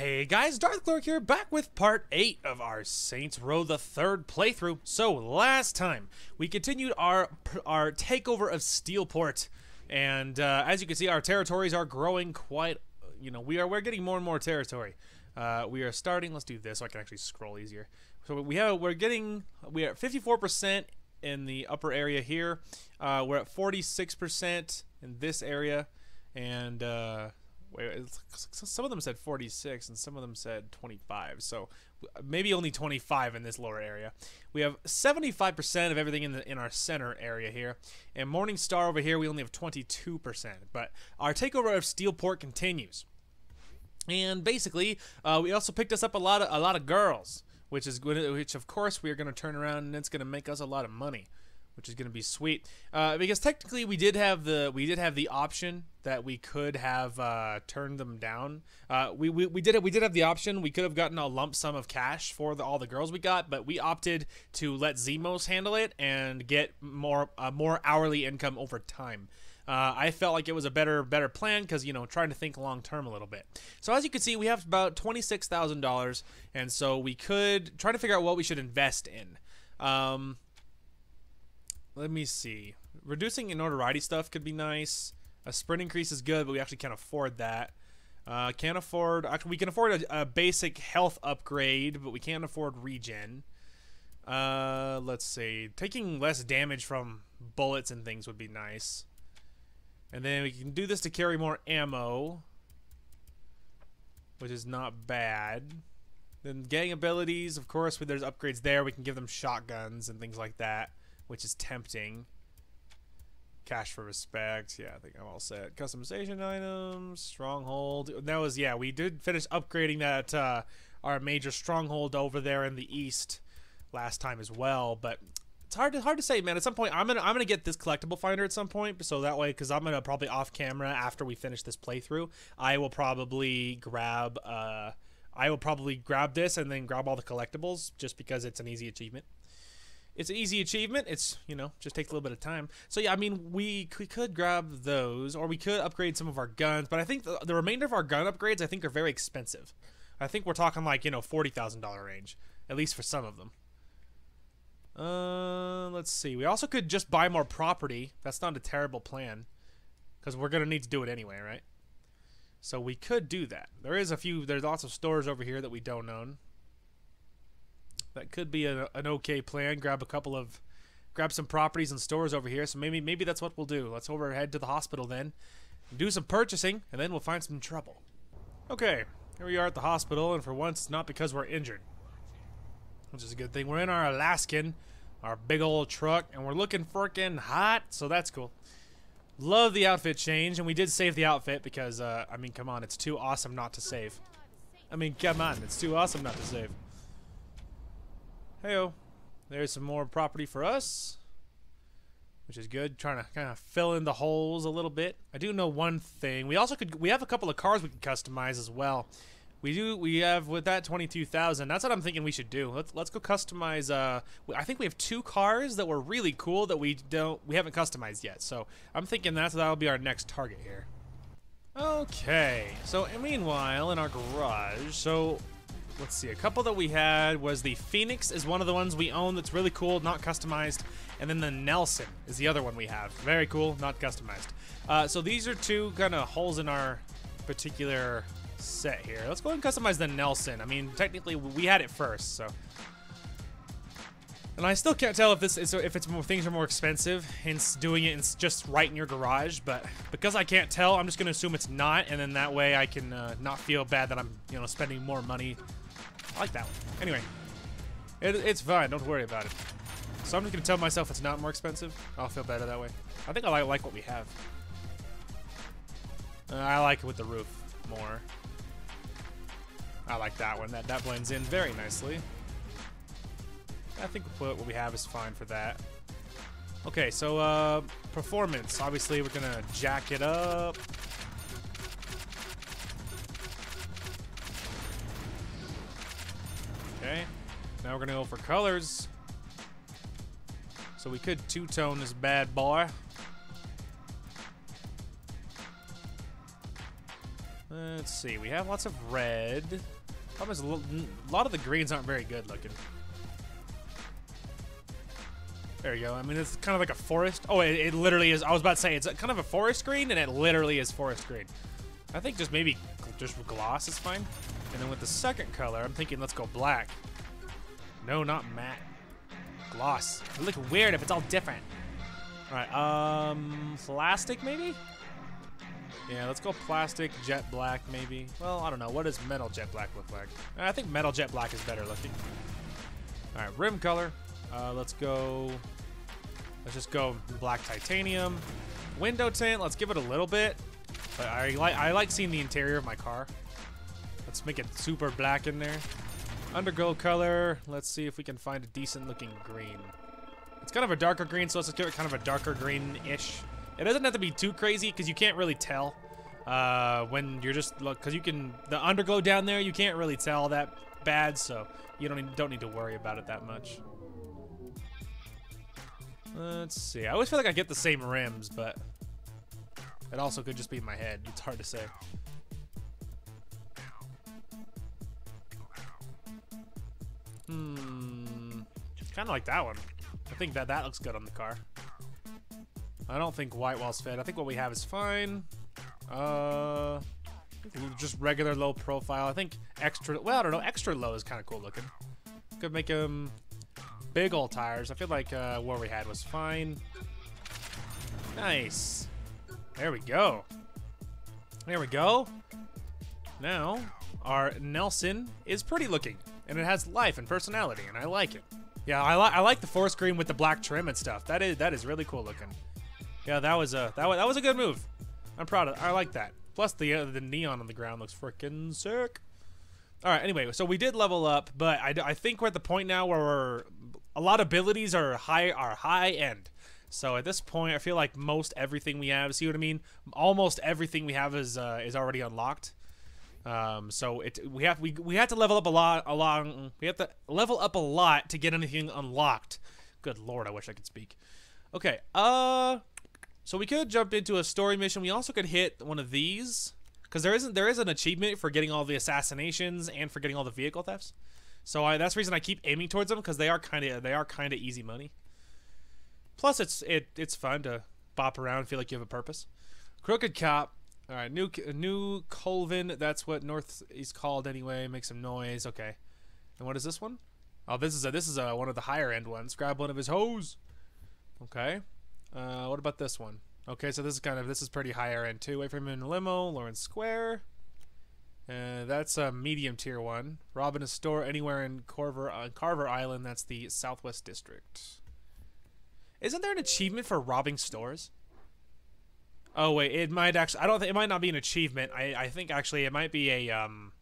Hey guys, Darth Glorik here, back with part 8 of our Saints Row the Third playthrough. So, last time, we continued our our takeover of Steelport, and uh, as you can see, our territories are growing quite, you know, we are, we're getting more and more territory. Uh, we are starting, let's do this so I can actually scroll easier. So we have, we're getting, we are at 54% in the upper area here. Uh, we're at 46% in this area, and uh, some of them said 46 and some of them said 25 so maybe only 25 in this lower area. We have 75% of everything in the in our center area here. And morningstar over here we only have 22% but our takeover of steelport continues. And basically uh, we also picked us up a lot of a lot of girls which is which of course we are going to turn around and it's going to make us a lot of money which is going to be sweet. Uh, because technically, we did have the we did have the option that we could have uh, turned them down. Uh, we, we we did it. We did have the option. We could have gotten a lump sum of cash for the, all the girls we got, but we opted to let Zimos handle it and get more uh, more hourly income over time. Uh, I felt like it was a better better plan because you know trying to think long term a little bit. So as you can see, we have about twenty six thousand dollars, and so we could try to figure out what we should invest in. Um, let me see. Reducing in notoriety stuff could be nice. A sprint increase is good, but we actually can't afford that. Uh, can't afford. Actually, we can afford a, a, basic health upgrade, but we can't afford regen. Uh, let's see. Taking less damage from bullets and things would be nice. And then we can do this to carry more ammo, which is not bad. Then gang abilities, of course, there's upgrades there. We can give them shotguns and things like that which is tempting. Cash for respect. Yeah, I think I'm all set. Customization items, stronghold. That was yeah. We did finish upgrading that uh, our major stronghold over there in the east last time as well. But it's hard to hard to say, man. At some point, I'm gonna I'm gonna get this collectible finder at some point, so that way, because I'm gonna probably off camera after we finish this playthrough, I will probably grab uh, I will probably grab this and then grab all the collectibles just because it's an easy achievement it's an easy achievement. It's you know just takes a little bit of time. So yeah, I mean we we could grab those, or we could upgrade some of our guns. But I think the, the remainder of our gun upgrades I think are very expensive. I think we're talking like you know forty thousand dollar range, at least for some of them. Uh, let's see. We also could just buy more property. That's not a terrible plan, because we're gonna need to do it anyway, right? So we could do that. There is a few. There's lots of stores over here that we don't own that could be a, an okay plan. Grab a couple of, grab some properties and stores over here. So maybe maybe that's what we'll do. Let's overhead to the hospital then, do some purchasing, and then we'll find some trouble. Okay, here we are at the hospital, and for once, it's not because we're injured, which is a good thing. We're in our Alaskan, our big old truck, and we're looking freaking hot, so that's cool. Love the outfit change, and we did save the outfit because, uh, I mean, come on, it's too awesome not to save. I mean, come on, it's too awesome not to save. Heyo. There's some more property for us. Which is good. Trying to kind of fill in the holes a little bit. I do know one thing. We also could we have a couple of cars we can customize as well. We do we have with that 22,000. That's what I'm thinking we should do. Let's let's go customize uh I think we have two cars that were really cool that we don't we haven't customized yet. So, I'm thinking that's that'll be our next target here. Okay. So, meanwhile in our garage, so let's see, a couple that we had was the Phoenix is one of the ones we own that's really cool, not customized. And then the Nelson is the other one we have. Very cool, not customized. Uh, so these are two kind of holes in our particular set here. Let's go and customize the Nelson. I mean, technically we had it first, so. And I still can't tell if this is if it's more things are more expensive, hence doing it it's just right in your garage. But because I can't tell, I'm just gonna assume it's not, and then that way I can uh, not feel bad that I'm you know spending more money I like that one. Anyway, it, it's fine. Don't worry about it. So I'm just going to tell myself it's not more expensive. I'll feel better that way. I think I like, like what we have. Uh, I like it with the roof more. I like that one. That, that blends in very nicely. I think what we have is fine for that. Okay, so uh, performance. Obviously, we're going to jack it up. Okay. Now we're gonna go for colors. So we could two-tone this bad boy. Let's see. We have lots of red. Problem is, a lot of the greens aren't very good looking. There you go. I mean, it's kind of like a forest. Oh, it, it literally is. I was about to say, it's kind of a forest green, and it literally is forest green. I think just maybe just gloss is fine. And then with the second color, I'm thinking let's go black. No, not matte. Gloss. It look weird if it's all different. All right, um, plastic maybe? Yeah, let's go plastic, jet black maybe. Well, I don't know. What does metal jet black look like? I think metal jet black is better looking. All right, rim color. Uh, let's go, let's just go black titanium. Window tint, let's give it a little bit. But I like I like seeing the interior of my car. Let's make it super black in there. Underglow color, let's see if we can find a decent looking green. It's kind of a darker green, so let's give it kind of a darker green-ish. It doesn't have to be too crazy because you can't really tell uh, when you're just look because you can the underglow down there you can't really tell that bad, so you don't need, don't need to worry about it that much. Let's see. I always feel like I get the same rims, but it also could just be in my head. It's hard to say. Hmm. Kind of like that one. I think that that looks good on the car. I don't think white walls fit. I think what we have is fine. Uh, just regular low profile. I think extra. Well, I don't know. Extra low is kind of cool looking. Could make them big old tires. I feel like uh, what we had was fine. Nice. There we go. There we go. Now, our Nelson is pretty looking, and it has life and personality, and I like it. Yeah, I, li I like the forest green with the black trim and stuff. That is that is really cool looking. Yeah, that was a that was, that was a good move. I'm proud of. I like that. Plus the uh, the neon on the ground looks freaking sick. All right. Anyway, so we did level up, but I, I think we're at the point now where a lot of abilities are high are high end. So at this point, I feel like most everything we have. See what I mean? Almost everything we have is uh, is already unlocked. Um, so it we have we we have to level up a lot along. We have to level up a lot to get anything unlocked. Good lord, I wish I could speak. Okay. Uh, so we could jump into a story mission. We also could hit one of these because there isn't there is an achievement for getting all the assassinations and for getting all the vehicle thefts. So I, that's the reason I keep aiming towards them because they are kind of they are kind of easy money. Plus, it's it it's fun to bop around, feel like you have a purpose. Crooked Cop. All right, new new Colvin. That's what North is called anyway. Make some noise. Okay. And what is this one? Oh, this is a this is a one of the higher end ones. Grab one of his hose. Okay. Uh, what about this one? Okay, so this is kind of this is pretty higher end too. Wait for him in limo, Loren Square. Uh, that's a medium tier one. Robbing a store anywhere in Carver, uh, Carver Island. That's the Southwest District. Isn't there an achievement for robbing stores? Oh wait, it might actually. I don't think it might not be an achievement. I I think actually it might be a um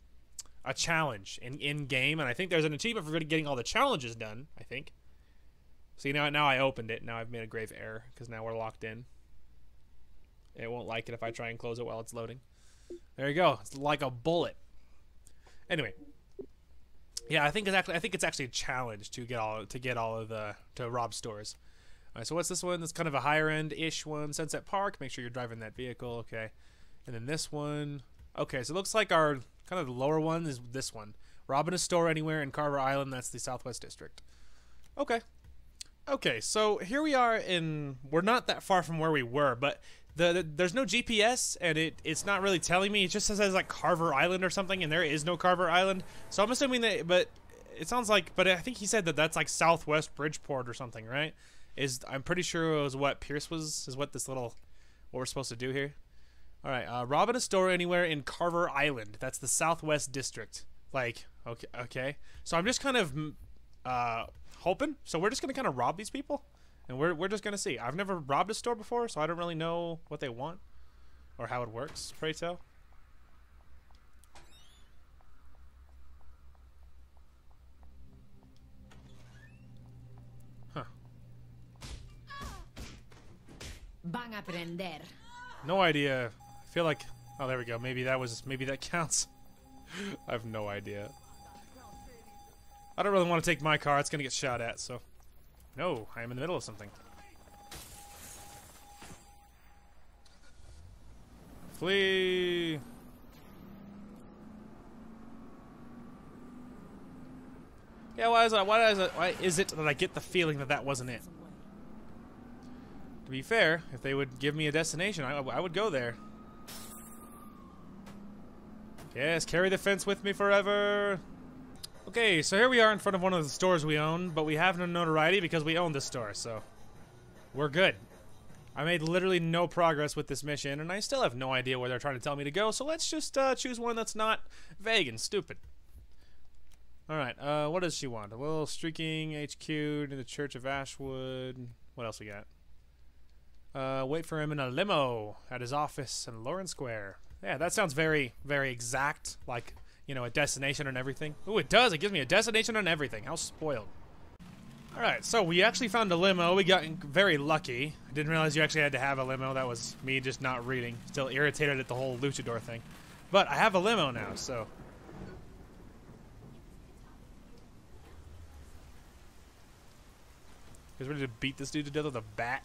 a challenge in in game, and I think there's an achievement for getting all the challenges done. I think. See now now I opened it. Now I've made a grave error because now we're locked in. It won't like it if I try and close it while it's loading. There you go. It's like a bullet. Anyway, yeah, I think it's actually I think it's actually a challenge to get all to get all of the to rob stores. All right, so what's this one? That's kind of a higher end ish one. Sunset Park. Make sure you're driving that vehicle. Okay, and then this one. Okay, so it looks like our kind of the lower one is this one. Robbing a store anywhere in Carver Island. That's the Southwest District. Okay. Okay, so here we are in. We're not that far from where we were, but the, the, there's no GPS and it it's not really telling me. It just says like Carver Island or something, and there is no Carver Island. So I'm assuming that, but it sounds like. But I think he said that that's like Southwest Bridgeport or something, right? Is I'm pretty sure it was what Pierce was is what this little what we're supposed to do here. All right, uh, robbing a store anywhere in Carver Island. That's the Southwest District. Like okay, okay. So I'm just kind of uh, hoping. So we're just gonna kind of rob these people and we're, we're just gonna see. I've never robbed a store before, so I don't really know what they want or how it works. Pray tell. Van a aprender. No idea. I feel like. Oh, there we go. Maybe that was. Maybe that counts. I have no idea. I don't really want to take my car. It's gonna get shot at. So, no. I am in the middle of something. Flee. Yeah, why is that? Why is it? Why is it that I get the feeling that that wasn't it? To be fair, if they would give me a destination, I, I would go there. Yes, carry the fence with me forever. Okay, so here we are in front of one of the stores we own, but we have no notoriety because we own this store, so we're good. I made literally no progress with this mission, and I still have no idea where they're trying to tell me to go, so let's just uh, choose one that's not vague and stupid. Alright, uh, what does she want? A little streaking HQ to the Church of Ashwood. What else we got? Uh, wait for him in a limo at his office in Loren Square. Yeah, that sounds very, very exact, like, you know, a destination and everything. Oh, it does. It gives me a destination and everything. How spoiled. Alright, so we actually found a limo. We got very lucky. I didn't realize you actually had to have a limo. That was me just not reading. Still irritated at the whole luchador thing. But I have a limo now, so... Guys ready to beat this dude to death with a bat?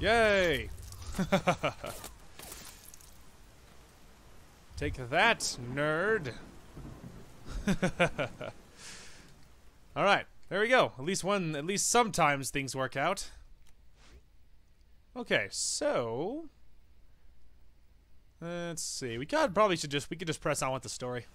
Yay! Take that, nerd. All right, there we go. At least one, at least sometimes things work out. Okay, so let's see. We could probably should just we could just press on with the story.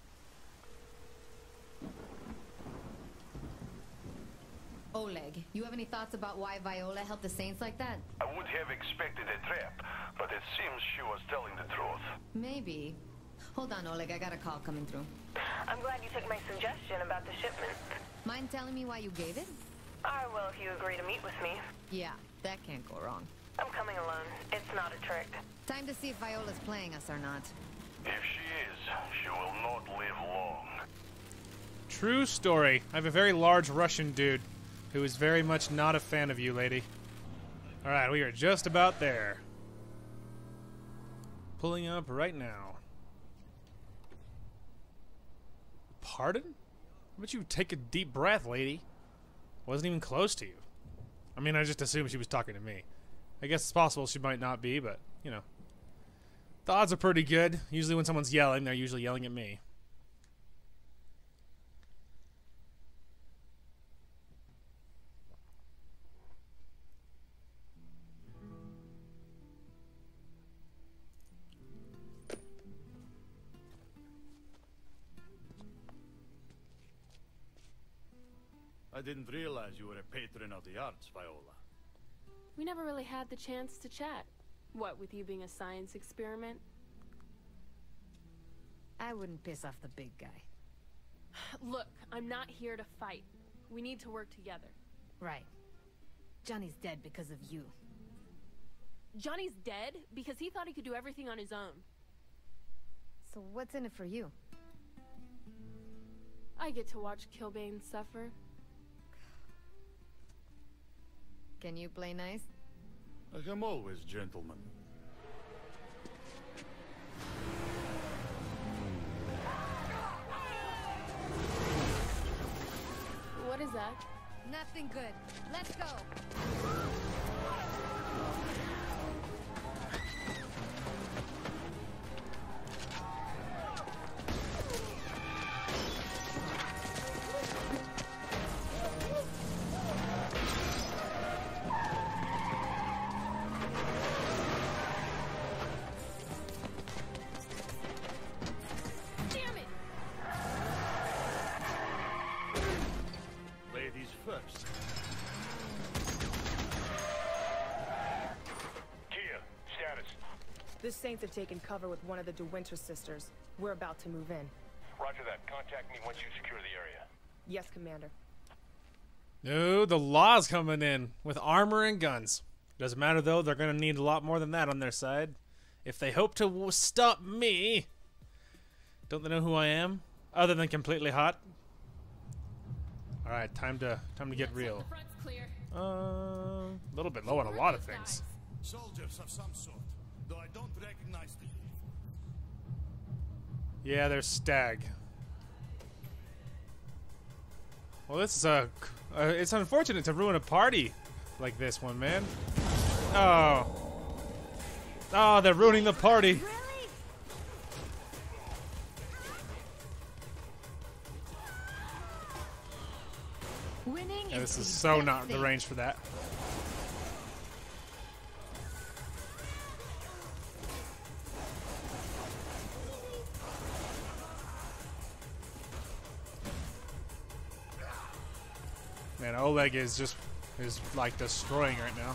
Oleg, you have any thoughts about why Viola helped the Saints like that? I would have expected a trap, but it seems she was telling the truth. Maybe. Hold on, Oleg. I got a call coming through. I'm glad you took my suggestion about the shipment. Mind telling me why you gave it? Ah, I will if you agree to meet with me. Yeah, that can't go wrong. I'm coming alone. It's not a trick. Time to see if Viola's playing us or not. If she is, she will not live long. True story. I have a very large Russian dude who is very much not a fan of you, lady. All right, we are just about there. Pulling up right now. Pardon? How about you take a deep breath, lady? Wasn't even close to you. I mean, I just assumed she was talking to me. I guess it's possible she might not be, but, you know. The odds are pretty good. Usually when someone's yelling, they're usually yelling at me. I didn't realize you were a patron of the arts, Viola. We never really had the chance to chat. What, with you being a science experiment? I wouldn't piss off the big guy. Look, I'm not here to fight. We need to work together. Right. Johnny's dead because of you. Johnny's dead because he thought he could do everything on his own. So what's in it for you? I get to watch Killbane suffer. Can you play nice? I am always gentleman. What is that? Nothing good. Let's go. Saints have taken cover with one of the DeWynter sisters. We're about to move in. Roger that. Contact me once you secure the area. Yes, Commander. No, the law's coming in with armor and guns. Doesn't matter though; they're gonna need a lot more than that on their side. If they hope to w- stop me, don't they know who I am? Other than completely hot. All right, time to time to get real. front's clear. Uh, a little bit low on a lot of things. Soldiers of some sort, though I don't recognize the Yeah, Stag. Well, this is a... Uh, it's unfortunate to ruin a party like this one, man. Oh. Oh, they're ruining the party. Really? Yeah, this is so not the range for that. Man, Oleg is just is like destroying right now.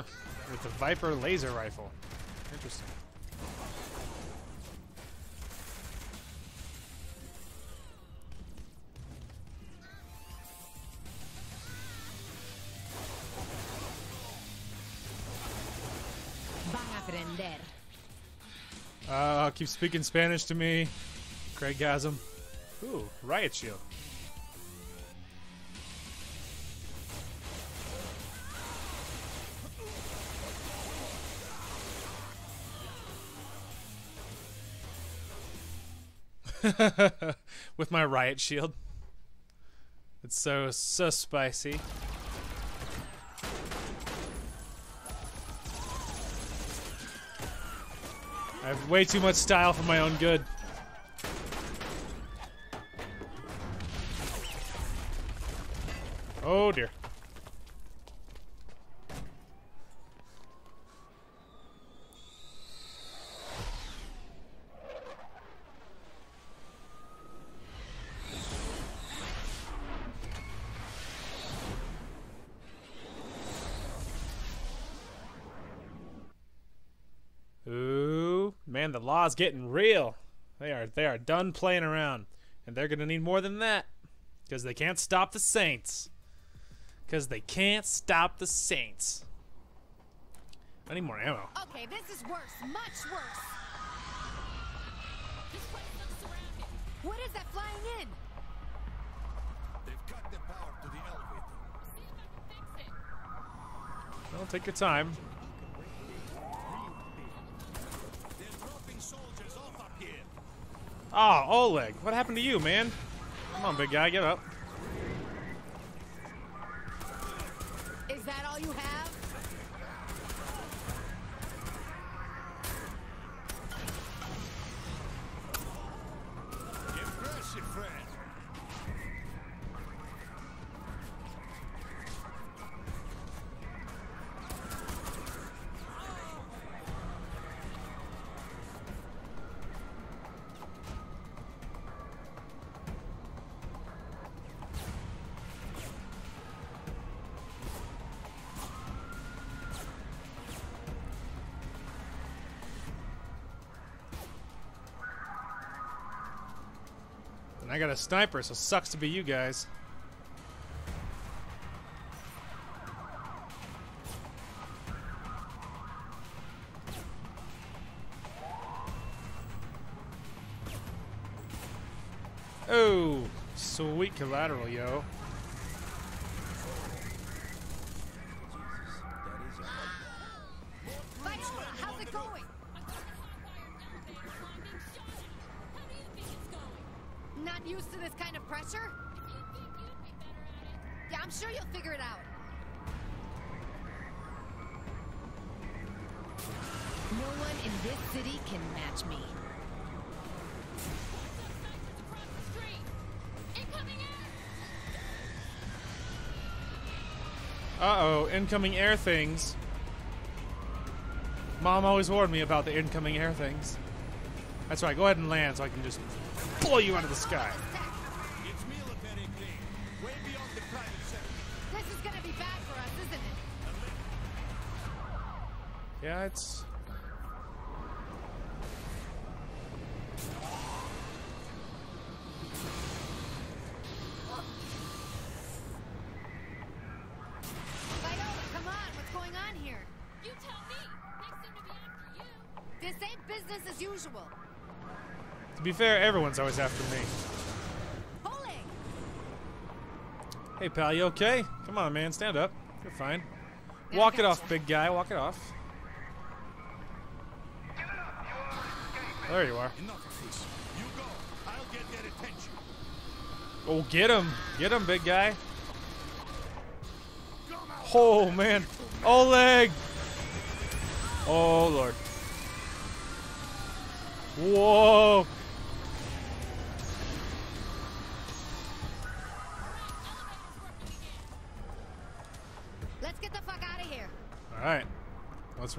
Huh. With the Viper laser rifle. Interesting. Uh, keep speaking Spanish to me. Craig Gasm. Ooh, riot shield. With my riot shield. It's so so spicy. I have way too much style for my own good. Oh dear. Ooh, man, the law's getting real. They are they are done playing around, and they're gonna need more than that, because they can't stop the Saints. Because they can't stop the Saints. I need more ammo. Okay, this is worse. Much worse. What is that flying in? They've cut the power to the elevator. Well, take your time. They're dropping soldiers off up here. Oh, Oleg, what happened to you, man? Come on, big guy, get up. Got a sniper, so sucks to be you guys. Oh, sweet collateral, yo. Incoming air things. Mom always warned me about the incoming air things. That's right, go ahead and land so I can just blow you out of the sky. It's military grade, way beyond the private sector. This is gonna be bad for us, isn't it? Yeah, it's... Viola, come on, what's going on here? You tell me. They seem to be after you. This ain't business as usual. To be fair, everyone's always after me. Hey, pal, you okay? Come on, man, stand up. You're fine. Walk it off, big guy. Walk it off. There you are. This. You. I'll get. Oh, get him. Get him, big guy. Oh, man. Oh, Oleg. Oh, Lord. Whoa.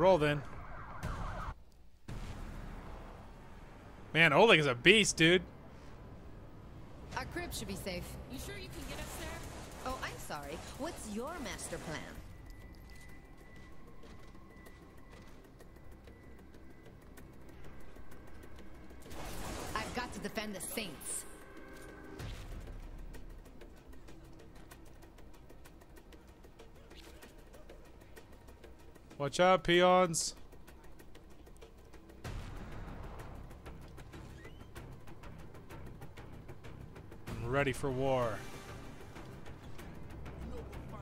Roll then. Man, Oleg is a beast, dude. Our crib should be safe. You sure you can get us there? Oh, I'm sorry. What's your master plan? I've got to defend the Saints. Watch out, peons. I'm ready for war.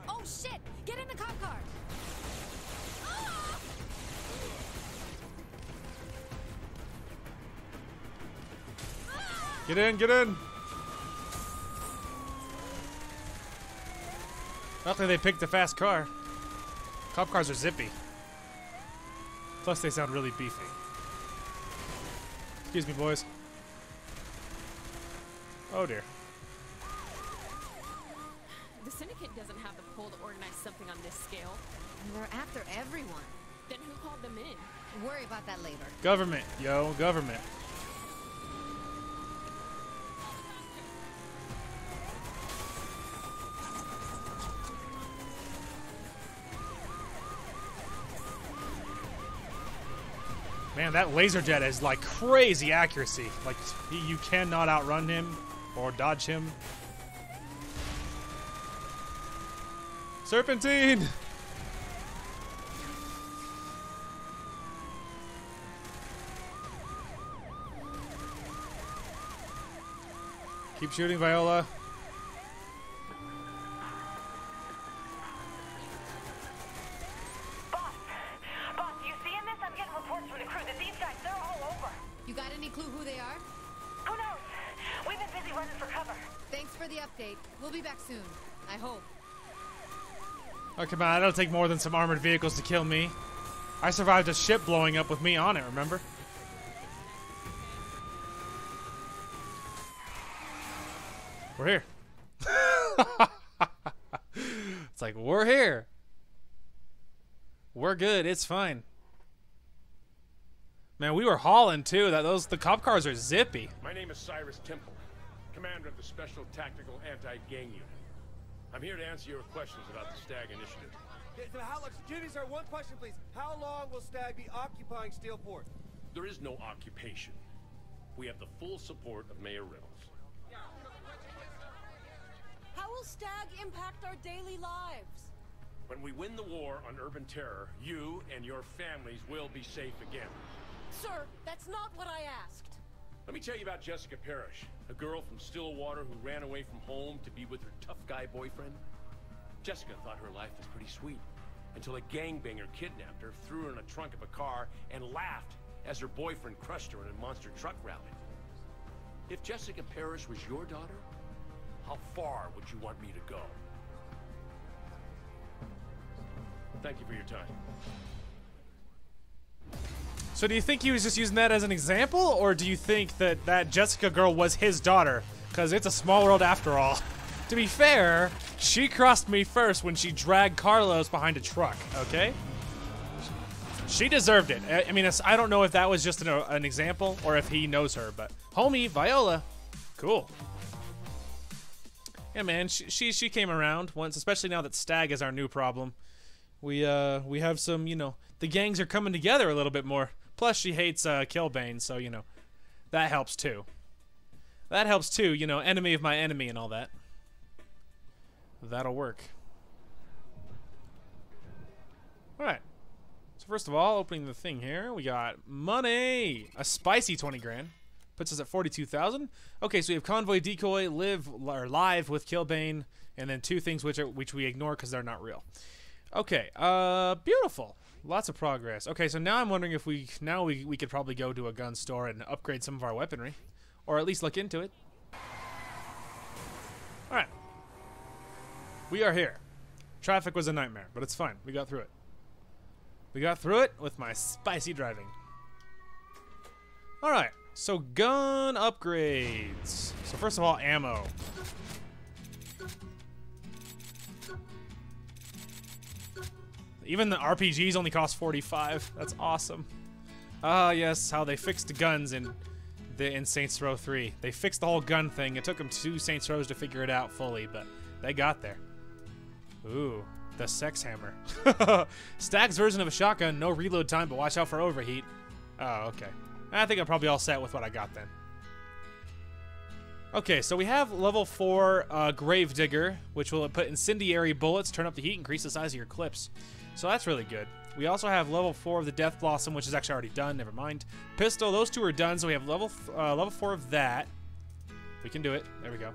Oh shit! Get in the cop car! Ah! Get in, get in. Luckily, they picked a fast car. Cop cars are zippy. Plus, they sound really beefy. Excuse me, boys. Oh dear. The Syndicate doesn't have the pull to organize something on this scale. They're after everyone. Then who called them in? Worry about that later. Government, yo, government. Man, that laser jet is like crazy accuracy. Like you cannot outrun him or dodge him. Serpentine. Keep shooting, Viola. Come on. It'll take more than some armored vehicles to kill me. I survived a ship blowing up with me on it, remember? We're here. it's like, we're here. We're good. It's fine. Man, we were hauling too. That those the cop cars are zippy. My name is Cyrus Temple, commander of the Special Tactical Anti-Gang Unit. I'm here to answer your questions about the Stag Initiative. Yeah, so how long, excuse me, sir, one question, please. How long will Stag be occupying Steelport? There is no occupation. We have the full support of Mayor Reynolds. How will Stag impact our daily lives? When we win the war on urban terror, you and your families will be safe again. Sir, that's not what I asked. Let me tell you about Jessica Parrish, a girl from Stillwater who ran away from home to be with her tough guy boyfriend. Jessica thought her life was pretty sweet until a gangbanger kidnapped her, threw her in a trunk of a car, and laughed as her boyfriend crushed her in a monster truck rally. If Jessica Parrish was your daughter, how far would you want me to go? Thank you for your time. So do you think he was just using that as an example, or do you think that that Jessica girl was his daughter? Because it's a small world after all. To be fair, she crossed me first when she dragged Carlos behind a truck, okay? She deserved it. I mean, I don't know if that was just an, an example or if he knows her, but homie, Viola, cool. Yeah, man, she, she she came around once, especially now that Stag is our new problem. We uh we have some, you know, the gangs are coming together a little bit more. Plus, she hates uh, Killbane, so you know, that helps too. That helps too, you know, enemy of my enemy and all that. That'll work. All right. So first of all, opening the thing here, we got money, a spicy twenty grand, puts us at forty-two thousand. Okay, so we have convoy, decoy, live or live with Killbane, and then two things which are which we ignore because they're not real. Okay, uh, beautiful. Lots of progress. Okay, so now I'm wondering if we now we we could probably go to a gun store and upgrade some of our weaponry, or at least look into it. All right, we are here. Traffic was a nightmare, but it's fine. We got through it. We got through it with my spicy driving. All right, so gun upgrades. So first of all, ammo. Even the RPGs only cost 45. That's awesome. Ah, yes, how they fixed the guns in the in Saints Row 3. They fixed the whole gun thing. It took them two Saints Rows to figure it out fully, but they got there. Ooh, the sex hammer. Stag's version of a shotgun, no reload time, but watch out for overheat. Oh, okay. I think I'm probably all set with what I got then. Okay, so we have level 4 uh, Grave Digger, which will put incendiary bullets, turn up the heat, increase the size of your clips. So that's really good. We also have level 4 of the Death Blossom, which is actually already done, never mind. Pistol, those two are done, so we have level uh, level 4 of that. We can do it. There we go.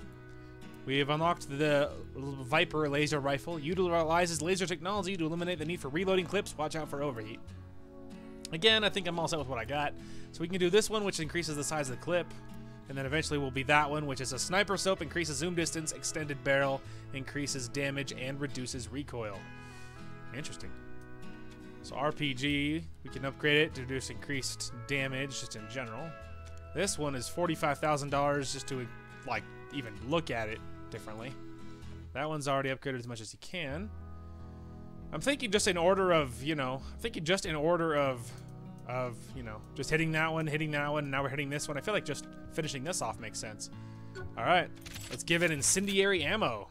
We have unlocked the Viper laser rifle. Utilizes laser technology to eliminate the need for reloading clips. Watch out for overheat. Again, I think I'm all set with what I got. So we can do this one, which increases the size of the clip. And then eventually will be that one, which is a sniper scope, increases zoom distance, extended barrel, increases damage, and reduces recoil. Interesting. So RPG, we can upgrade it to reduce increased damage just in general. This one is $45,000 just to like even look at it differently. That one's already upgraded as much as you can. I'm thinking just in order of, you know, I'm thinking just in order of, of, you know, just hitting that one, hitting that one, and now we're hitting this one. I feel like just finishing this off makes sense. All right, let's give it incendiary ammo.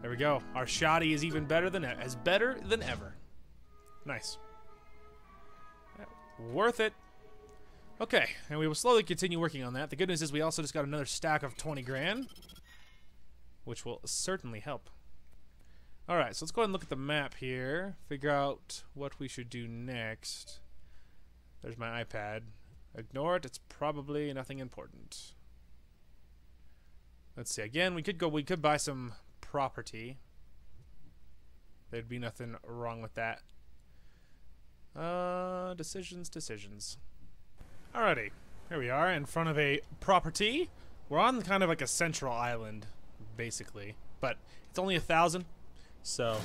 There we go. Our shoddy is even better than as better than ever. Nice. Uh, worth it. Okay, and we will slowly continue working on that. The good news is we also just got another stack of 20 grand, which will certainly help. All right, so let's go ahead and look at the map here, figure out what we should do next. There's my iPad. Ignore it, it's probably nothing important. Let's see, again, we could go, we could buy some property. There'd be nothing wrong with that. Uh, decisions, decisions. Alrighty, here we are in front of a property. We're on kind of like a central island, basically, but it's only a thousand, so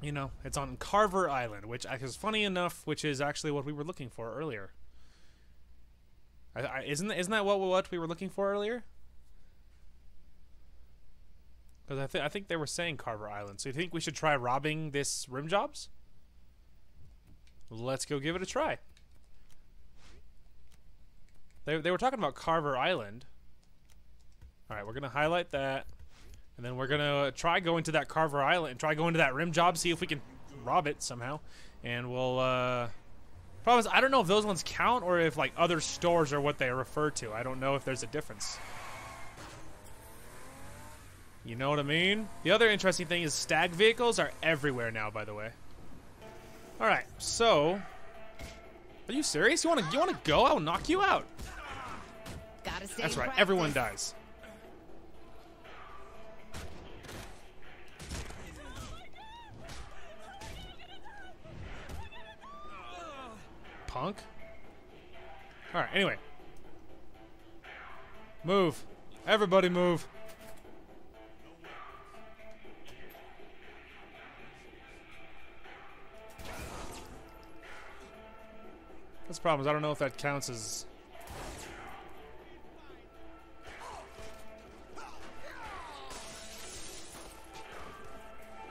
you know, it's on Carver Island, which is funny enough, which is actually what we were looking for earlier. I, I, isn't isn't that what what we were looking for earlier? Because I think I think they were saying Carver Island. So you think we should try robbing this rim jobs? Let's go give it a try. They, they were talking about Carver Island. Alright, we're going to highlight that. And then we're going to try going to that Carver Island. and Try going to that rim job, see if we can rob it somehow. And we'll, uh... Problem is, I don't know if those ones count or if, like, other stores are what they refer to. I don't know if there's a difference. You know what I mean? The other interesting thing is stag vehicles are everywhere now, by the way. Alright, so... Are you serious? You wanna you wanna go? I'll knock you out. Gotta stay That's right, everyone dies. Punk? Alright, anyway. Move. Everybody move. That's the problem is I don't know if that counts as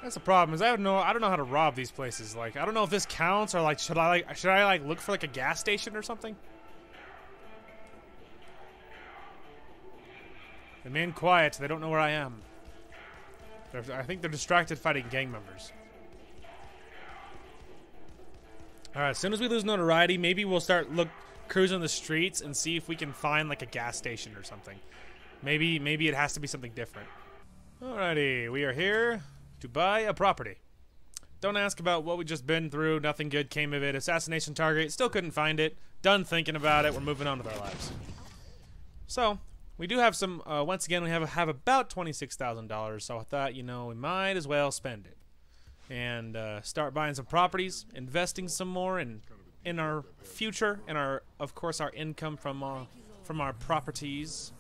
That's the problem is I don't know I don't know how to rob these places. Like I don't know if this counts or like should I like should I like look for like a gas station or something? Remain quiet. They don't know where I am. They're, I think they're distracted fighting gang members. All right. As soon as we lose notoriety, maybe we'll start look cruising the streets and see if we can find like a gas station or something. Maybe maybe it has to be something different. Alrighty, we are here to buy a property. Don't ask about what we just been through. Nothing good came of it. Assassination target. Still couldn't find it. Done thinking about it. We're moving on with our lives. So, We do have some. Uh, once again, we have have about twenty six thousand dollars. So I thought, you know, we might as well spend it and uh, start buying some properties, investing some more in in our future, and our, of course, our income from uh, from our properties.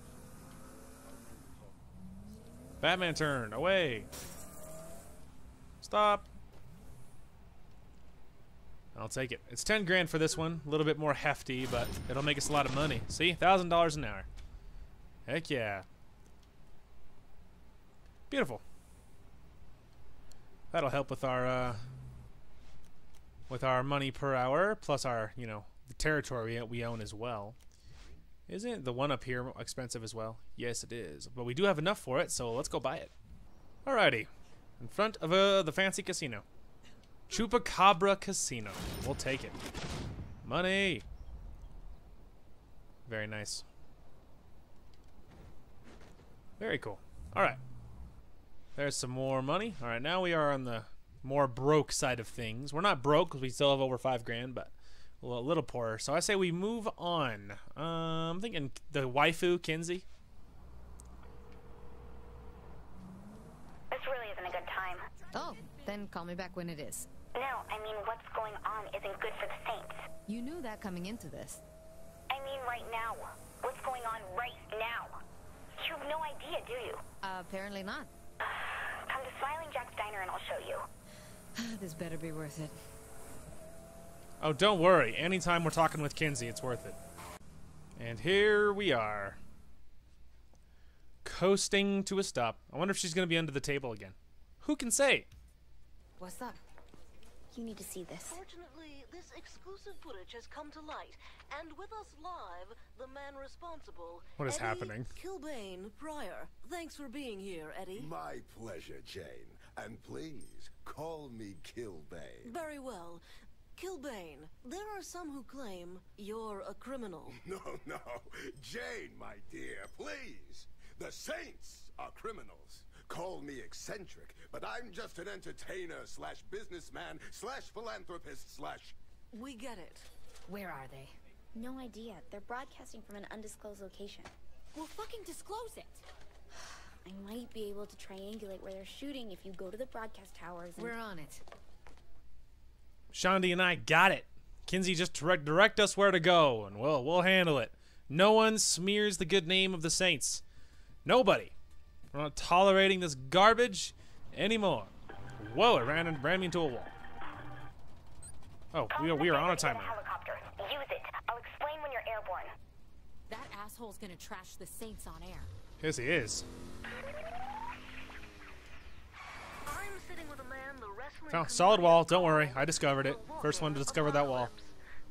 Batman turn away. Stop. I'll take it. It's 10 grand for this one. A little bit more hefty, but it'll make us a lot of money. See? $1,000 an hour. Heck yeah. Beautiful. That'll help with our uh, with our money per hour, plus our, you know, the territory we own as well. Isn't the one up here expensive as well? Yes, it is. But we do have enough for it, so let's go buy it. Alrighty. In front of uh, the fancy casino. Chupacabra Casino. We'll take it. Money. Very nice. Very cool. Alright. There's some more money. Alright, now we are on the more broke side of things. We're not broke because we still have over five grand, but a little, a little poorer. So I say we move on. Um, I'm thinking the waifu, Kinzie. This really isn't a good time. Oh, then call me back when it is. No, I mean, what's going on isn't good for the Saints. You knew that coming into this. I mean, right now. What's going on right now? You have no idea, do you? Uh, apparently not. Come to Smiling Jack's Diner and I'll show you. this better be worth it. Oh, don't worry. Anytime we're talking with Kinzie, it's worth it. And here we are. Coasting to a stop. I wonder if she's going to be under the table again. Who can say? What's up? You need to see this. Fortunately, this exclusive footage has come to light, and with us live, the man responsible. What is Eddie happening? Killbane Pryor. Thanks for being here, Eddie. My pleasure, Jane. And please, call me Killbane. Very well. Killbane, there are some who claim you're a criminal. No, no. Jane, my dear, please. The Saints are criminals. Call me eccentric, but I'm just an entertainer slash businessman slash philanthropist slash... We get it. Where are they? No idea. They're broadcasting from an undisclosed location. We'll fucking disclose it. I might be able to triangulate where they're shooting if you go to the broadcast towers. And... We're on it. Shaundi and I got it. Kinzie just direct, direct us where to go, and we'll we'll handle it. No one smears the good name of the Saints. Nobody. We're not tolerating this garbage anymore. Whoa! It ran and ran me into a wall. Oh, we are we are on a timer. Helicopter. Use it. I'll explain when you're airborne. That asshole's gonna trash the Saints on air. Yes, he is. I'm sitting with a man the wrestling oh, Found solid wall. Don't worry, I discovered it. First one to discover that wall.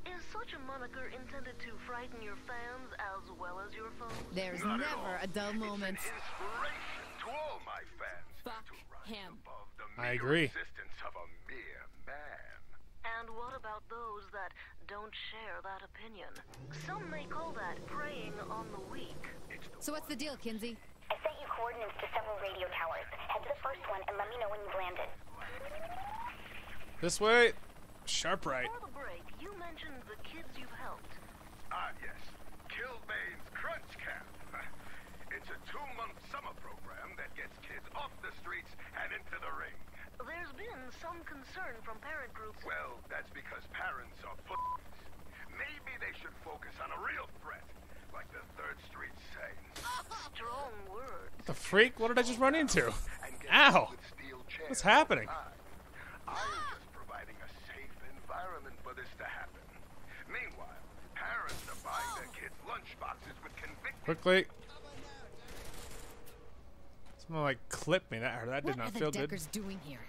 Is such a moniker intended to frighten your fans as well as your foes? There's Not never a dull It's moment. an inspiration to all my fans Fuck to rise him. above the I mere agree. existence of a mere man. And what about those that don't share that opinion? Some may call that preying on the weak. So what's the deal, Kinzie? I sent you coordinates to several radio towers. Head to the first one and let me know when you've landed. This way. Sharp right. Before the break, you mentioned the kids you've helped. Ah, yes. Killbane's Crunch Camp. It's a two-month summer program that gets kids off the streets and into the ring. There's been some concern from parent groups. Well, that's because parents are f***ers. Maybe they should focus on a real threat, like the Third Street Saints. Strong words. The freak? What did I just run into? Ow! with steel chairs What's happening? I, I'm just providing a safe environment for this to happen. Meanwhile, parents are buying their kids lunchboxes with convicted Quickly. Someone like clipped me. That that did what not are the. Deckers doing here?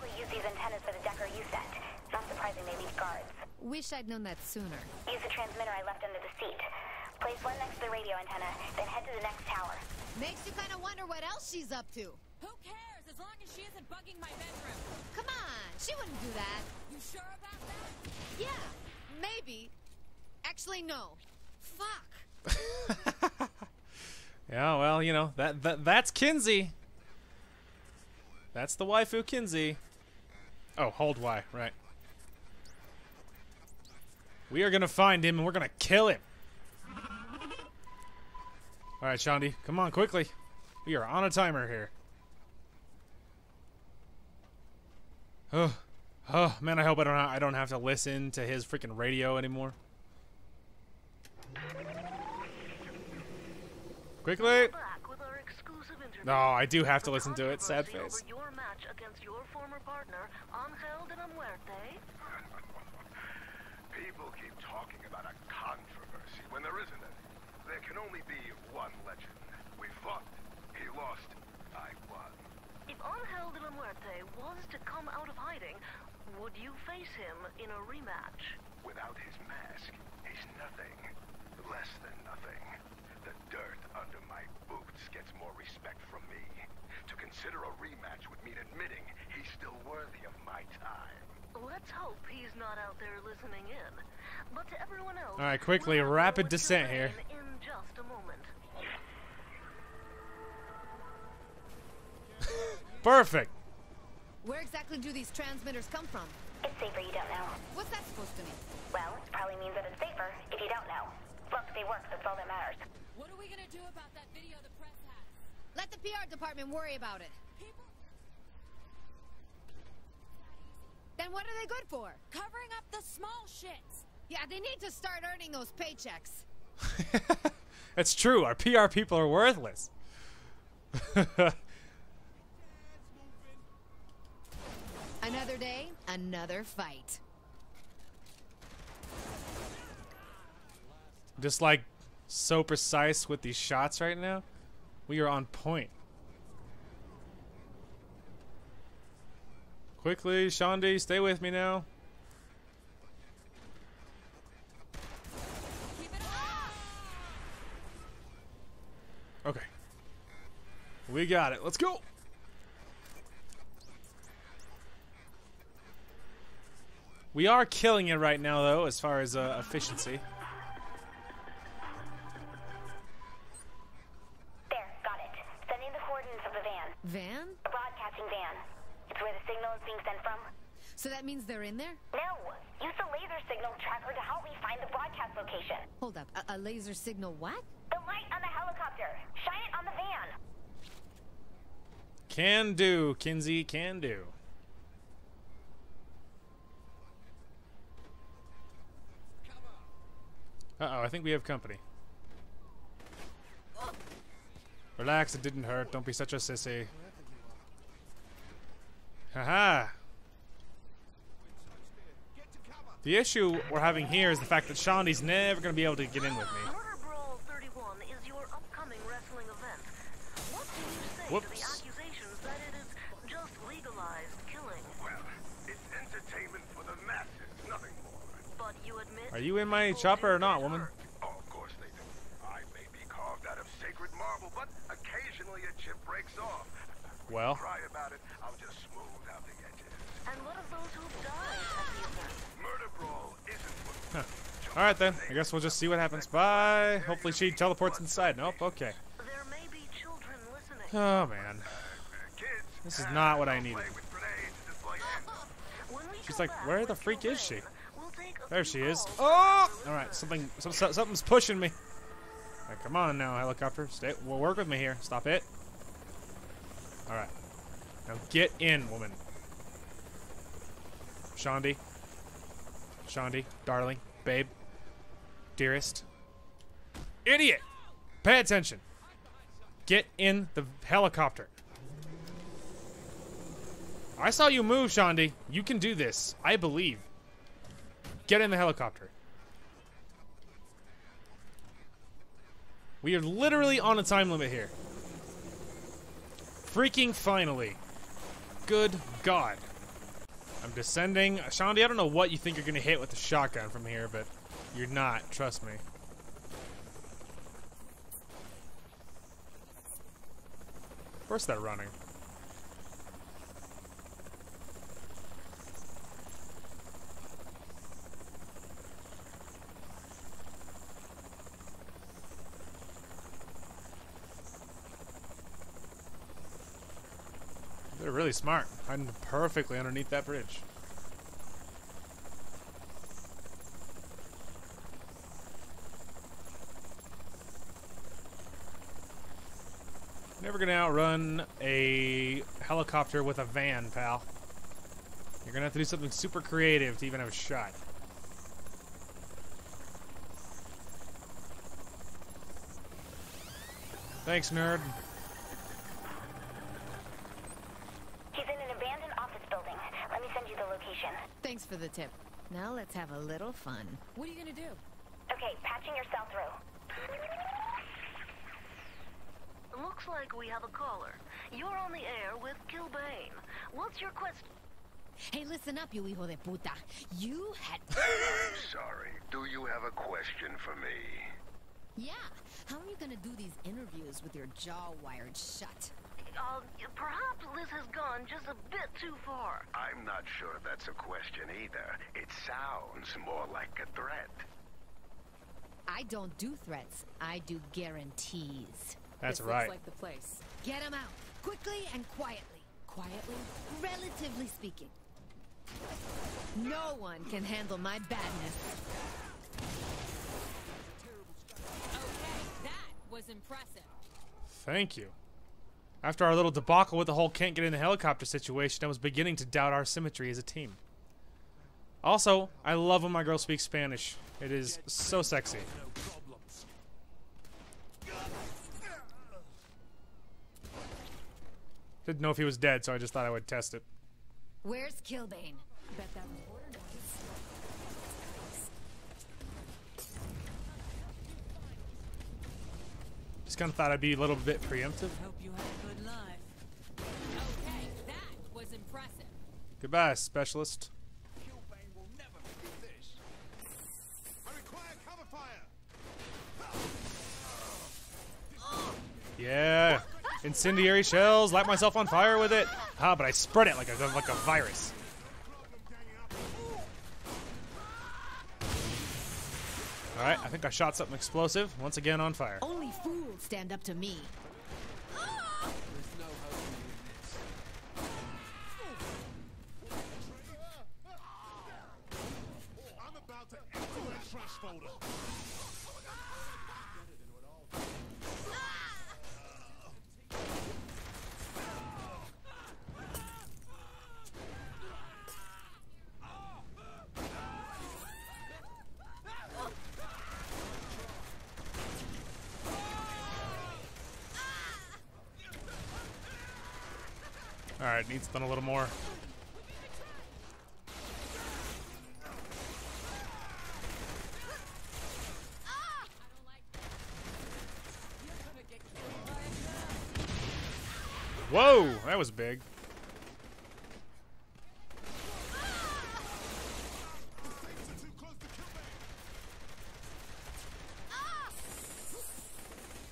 They probably use these antennas for the Decker you sent. Not surprising they leave guards. Wish I'd known that sooner. Use the transmitter I left under the seat. Place one next to the radio antenna, then head to the next tower. Makes you kind of wonder what else she's up to. Who cares as long as she isn't bugging my bedroom? Come on, she wouldn't do that. You sure about that? Yeah, maybe. Actually, no. Fuck. Yeah, well, you know that that that's Kinzie. That's the waifu Kinzie. Oh, hold Y, right. We are gonna find him and we're gonna kill him. All right, Shaundi, come on, quickly. We are on a timer here. Oh, oh man, I hope I don't. I don't have to listen to his freaking radio anymore. Quickly. No, I do have to listen to it. Sad face. Your match against your former partner, Angel de la Muerte. People keep talking about a controversy when there isn't any. There can only be one legend. We fought. He lost. I won. If Angel de la Muerte was to come out of hiding, would you face him in a rematch? Without his mask, he's nothing. Less than nothing. The dirt under my boots gets more respect from me. To consider a rematch would mean admitting he's still worthy of my time. Let's hope he's not out there listening in. But to everyone else, All right, quickly, a rapid descent here. in just a moment. Perfect. Where exactly do these transmitters come from? It's safer you don't know. What's that supposed to mean? Well, it probably means that it's safer if you don't know. Look, they work, that's all that matters. What are we gonna do about that video the press has? Let the PR department worry about it. People Then what are they good for? covering up the small shit. Yeah, they need to start earning those paychecks. That's true. Our PR people are worthless. Another day, another fight. Just like so precise with these shots right now. We are on point. Quickly, Shaundi, stay with me now. Okay. We got it. Let's go. We are killing it right now, though, as far as uh, efficiency. Van. Van? A broadcasting van. It's where the signal is being sent from. So that means they're in there? No! Use the laser signal tracker to help me find the broadcast location. Hold up. A, a laser signal what? The light on the helicopter. Shine it on the van. Can do, Kinzie, can do. Uh-oh, I think we have company. Oh. Relax, it didn't hurt. Don't be such a sissy. Haha. The issue we're having here is the fact that Shaundi's never going to be able to get in with me. Murder Brawl 31 is your upcoming wrestling event. What do you say to the Whoops. accusations that it is just legalized killing? Well, it's entertainment for the masses, nothing more. But you admit Are you in my chopper or not, woman? Oh, of course they do. I may be carved out of sacred marble, but occasionally a chip breaks off. Well. Cry about it, I'll just smooth out the edges. And what of those who died at the event? Murder Brawl isn't what All right, then. I guess we'll just see what happens. Bye. Hopefully she teleports inside. Nope. Okay. There may be children listening. Oh, man. This is not what I needed. She's like, where the freak is she? There she is. Oh! All right, something, some, something's pushing me. All right, come on now, helicopter. Stay. Well, work with me here. Stop it. All right. Now get in, woman. Shaundi. Shaundi, darling, babe, dearest. Idiot! Pay attention. Get in the helicopter. I saw you move, Shaundi. You can do this. I believe. Get in the helicopter. We are literally on a time limit here. Freaking finally. Good God. I'm descending. Shaundi, I don't know what you think you're going to hit with the shotgun from here, but you're not. Trust me. Where's that running? They're really smart. Hiding perfectly underneath that bridge. Never gonna outrun a helicopter with a van, pal. You're gonna have to do something super creative to even have a shot. Thanks, nerd. He's in an abandoned office building. Let me send you the location. Thanks for the tip. Now let's have a little fun. What are you gonna do? Okay, patching yourself through. Looks like we have a caller. You're on the air with Killbane. What's your question? Hey, listen up, you hijo de puta. You had. Sorry, do you have a question for me? yeah. How are you gonna do these interviews with your jaw wired shut? Uh, perhaps Liz has gone just a bit too far. I'm not sure that's a question either. It sounds more like a threat. I don't do threats. I do guarantees. That's this right. Looks like the place. Get him out quickly and quietly. Quietly, relatively speaking. No one can handle my badness. Okay, that was impressive. Thank you. After our little debacle with the whole can't get in the helicopter situation, I was beginning to doubt our symmetry as a team. Also, I love when my girl speaks Spanish. It is so sexy. Didn't know if he was dead, so I just thought I would test it. Where's Killbane? Bet that. Just kind of thought I'd be a little bit preemptive. Cover specialist. Yeah. Incendiary shells. Light myself on fire with it. Ah, but I spread it like a like a virus. All right, I think I shot something explosive. Once again on fire. Only fools stand up to me. Done a little more. Whoa, that was big.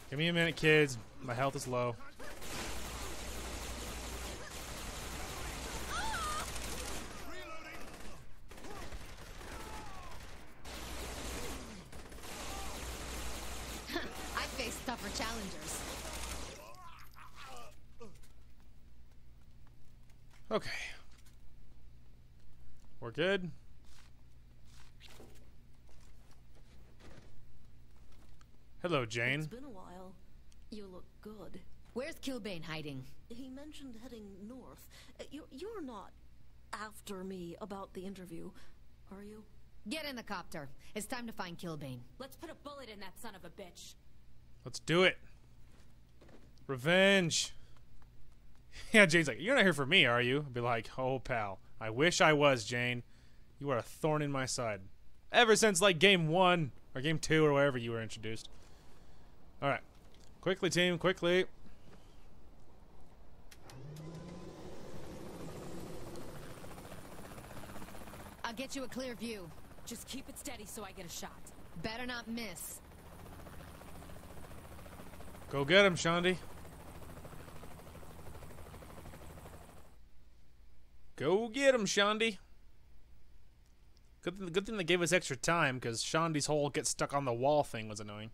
Give me a minute, kids. My health is low. I face tougher challengers. Okay. We're good. Hello, Jane. It's been a while. You look good. Where's Killbane hiding? He mentioned heading north. Uh, You're, you're not after me about the interview, are you? Get in the copter. It's time to find Killbane. Let's put a bullet in that son of a bitch. Let's do it. Revenge. Yeah, Jane's like, you're not here for me, are you? I'd be like, oh, pal. I wish I was, Jane. You are a thorn in my side. Ever since, like, game one, or game two, or wherever you were introduced. Alright. Quickly, team, quickly. I'll get you a clear view. Just keep it steady so I get a shot. Better not miss. Go get him, Shaundi. Go get him, Shaundi. Good, th- good thing they gave us extra time, because Shaundi's whole get stuck on the wall thing was annoying.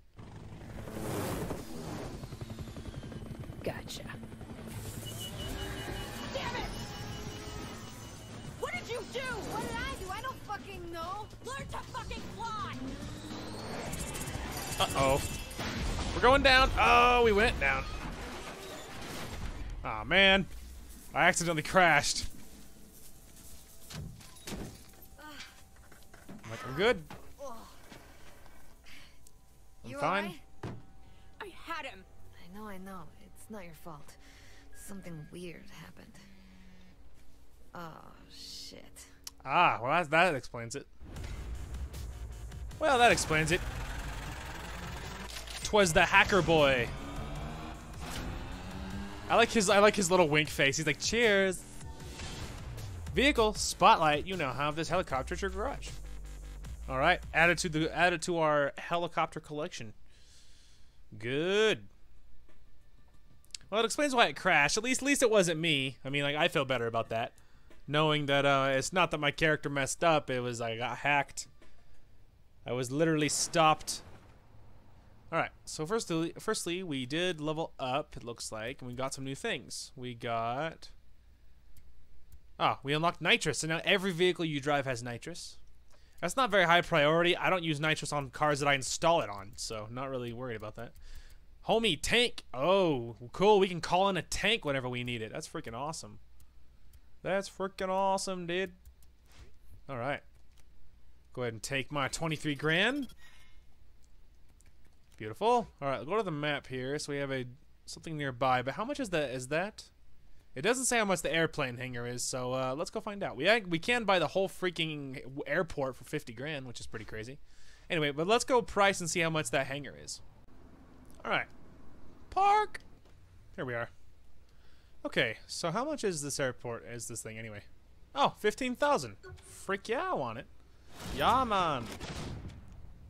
Gotcha. Damn it! What did you do? What did I do? I don't fucking know. Learn to fucking fly! Uh-oh. We're going down. Oh, we went down. Aw, oh, man. I accidentally crashed. I'm like, I'm good. I'm You fine. alright? I had him. I know, I know. It's not your fault. Something weird happened. Oh, shit. Ah, well, that, that explains it. Well, that explains it. Twas the hacker boy. I like his I like his little wink face. He's like, cheers. Vehicle, spotlight, you now have this helicopter at your garage. Alright, add it to the add it to our helicopter collection. Good. Well, it explains why it crashed. At least, at least it wasn't me. I mean, like, I feel better about that, knowing that uh, it's not that my character messed up. It was I got hacked. I was literally stopped. All right. So firstly, firstly, we did level up. It looks like, and we got some new things. We got. Ah, we unlocked nitrous, and now every vehicle you drive has nitrous. That's not very high priority. I don't use nitrous on cars that I install it on, so not really worried about that. Homie, tank. Oh, cool. We can call in a tank whenever we need it. That's freaking awesome. That's freaking awesome, dude. All right. Go ahead and take my 23 grand. Beautiful. All right, go to the map here. So we have a something nearby. But how much is that? Is that? It doesn't say how much the airplane hangar is. So uh, let's go find out. We we can buy the whole freaking airport for 50 grand, which is pretty crazy. Anyway, but let's go price and see how much that hangar is. All right. Park. Here we are. Okay, so how much is this airport? Is this thing anyway? Oh, 15,000. Freak yeah, I want it. Yeah, man.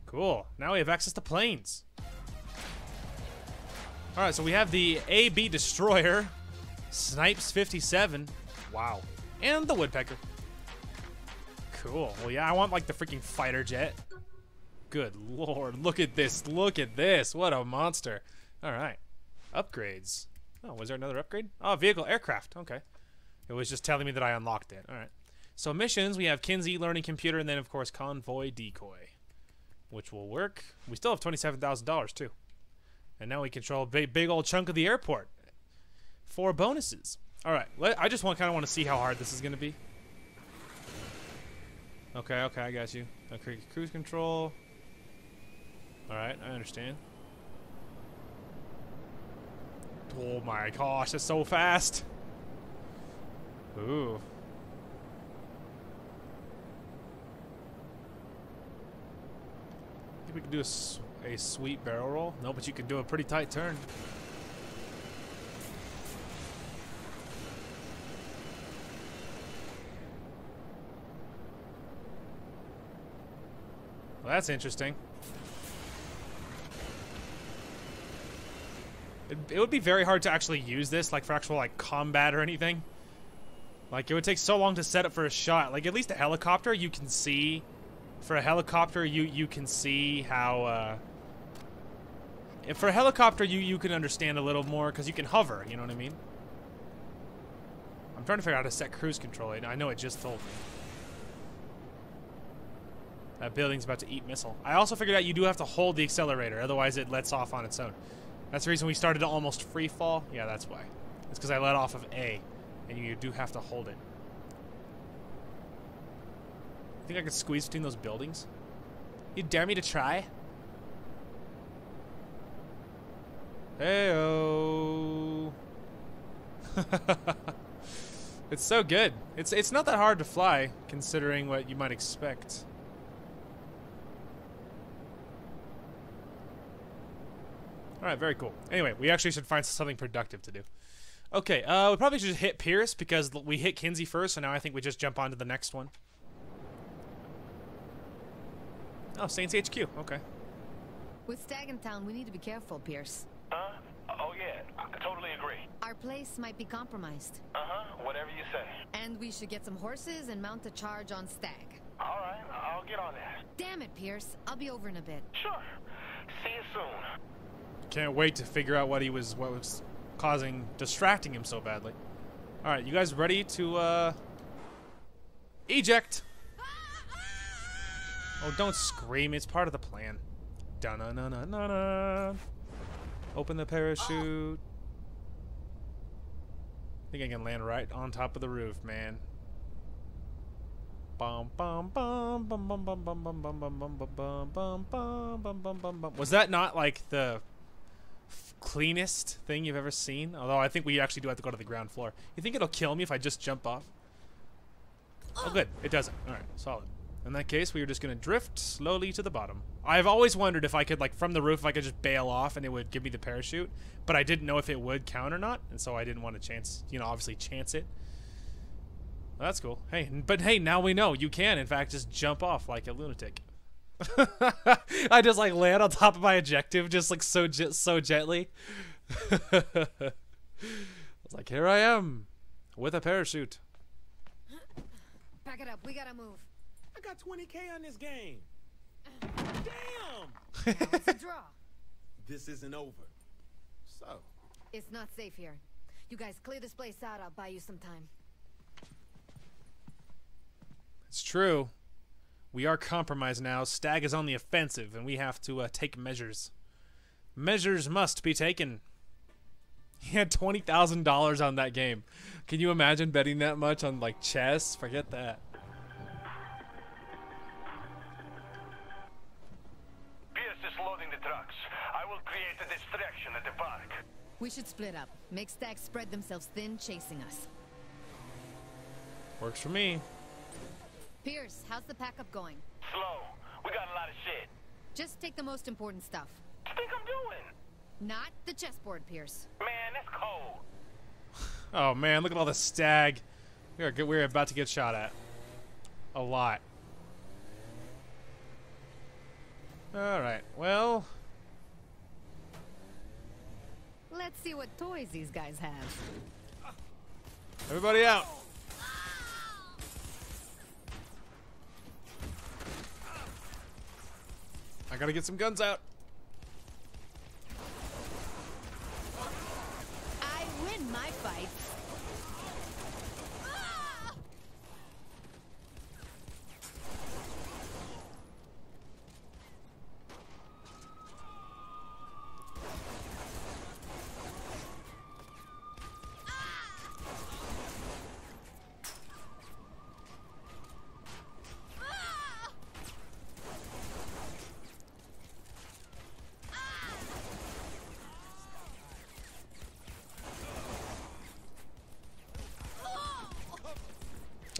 Cool. Now we have access to planes. All right, so we have the AB Destroyer, Snipes 57. Wow. And the Woodpecker. Cool. Well, yeah, I want like the freaking fighter jet. Good lord, look at this. Look at this. What a monster. All right. Upgrades. Oh, was there another upgrade? Oh, vehicle aircraft. Okay. It was just telling me that I unlocked it. All right. So missions, we have Kinzie, learning computer, and then of course convoy decoy, which will work. We still have twenty-seven thousand dollars too, and now we control a big, old chunk of the airport. Four bonuses. All right. I just want kind of want to see how hard this is going to be. Okay. Okay. I got you. Okay. Cruise control. All right. I understand. Oh my gosh, that's so fast. Ooh. Think we could do a, a sweet barrel roll? No, but you can do a pretty tight turn. Well, that's interesting. It, it would be very hard to actually use this, like for actual like combat or anything. Like it would take so long to set up for a shot. Like at least a helicopter, you can see. For a helicopter, you you can see how. Uh, if for a helicopter, you you can understand a little more because you can hover. You know what I mean? I'm trying to figure out how to set cruise control. I know it just told me. That building's about to eat missile. I also figured out you do have to hold the accelerator, otherwise it lets off on its own. That's the reason we started to almost free fall. Yeah, that's why. It's because I let off of A, and you do have to hold it. Think I could squeeze between those buildings? You dare me to try? Heyo. it's so good. It's it's not that hard to fly, considering what you might expect. All right, very cool. Anyway, we actually should find something productive to do. Okay, uh, we probably should hit Pierce because we hit Kinzie first, so now I think we just jump on to the next one. Oh, Saints HQ. Okay. With Stag in town, we need to be careful, Pierce. Huh? Oh, yeah. I totally agree. Our place might be compromised. Uh-huh. Whatever you say. And we should get some horses and mount a charge on Stag. All right. I'll get on that. Damn it, Pierce. I'll be over in a bit. Sure. See you soon. Can't wait to figure out what he was what was causing distracting him so badly. All right, you guys ready to uh eject? Oh, don't scream. It's part of the plan. Na na na na. na. Open the parachute. I think I can land right on top of the roof, man. Was that not like the cleanest thing you've ever seen? Although I think we actually do have to go to the ground floor. You think it'll kill me if I just jump off? Oh, good. It doesn't. All right, solid. In that case, we are just gonna drift slowly to the bottom. I've always wondered if I could, like, from the roof, if I could just bail off and it would give me the parachute, but I didn't know if it would count or not, and so I didn't want to chance, you know, obviously chance it. Well, that's cool. Hey, but hey, now we know you can, in fact, just jump off like a lunatic. I just like land on top of my objective, just like so so gently. I was like, here I am, with a parachute. Pack it up. We gotta move. I got 20k on this game. Damn! now it's a draw. This isn't over. So. It's not safe here. You guys clear this place out. I'll buy you some time. It's true. We are compromised now. Stag is on the offensive, and we have to uh, take measures. Measures must be taken. He had twenty thousand dollars on that game. Can you imagine betting that much on like chess? Forget that. Pierce is loading the trucks. I will create a distraction at the park. We should split up. Make stags spread themselves thin, chasing us. Works for me. Pierce, how's the pack-up going? Slow. We got a lot of shit. Just take the most important stuff. What you think I'm doing? Not the chessboard, Pierce. Man, that's cold. Oh man, look at all the stag. We are good. We're about to get shot at. A lot. All right. Well, Let's see what toys these guys have. everybody out. I gotta get some guns out. I win my fights.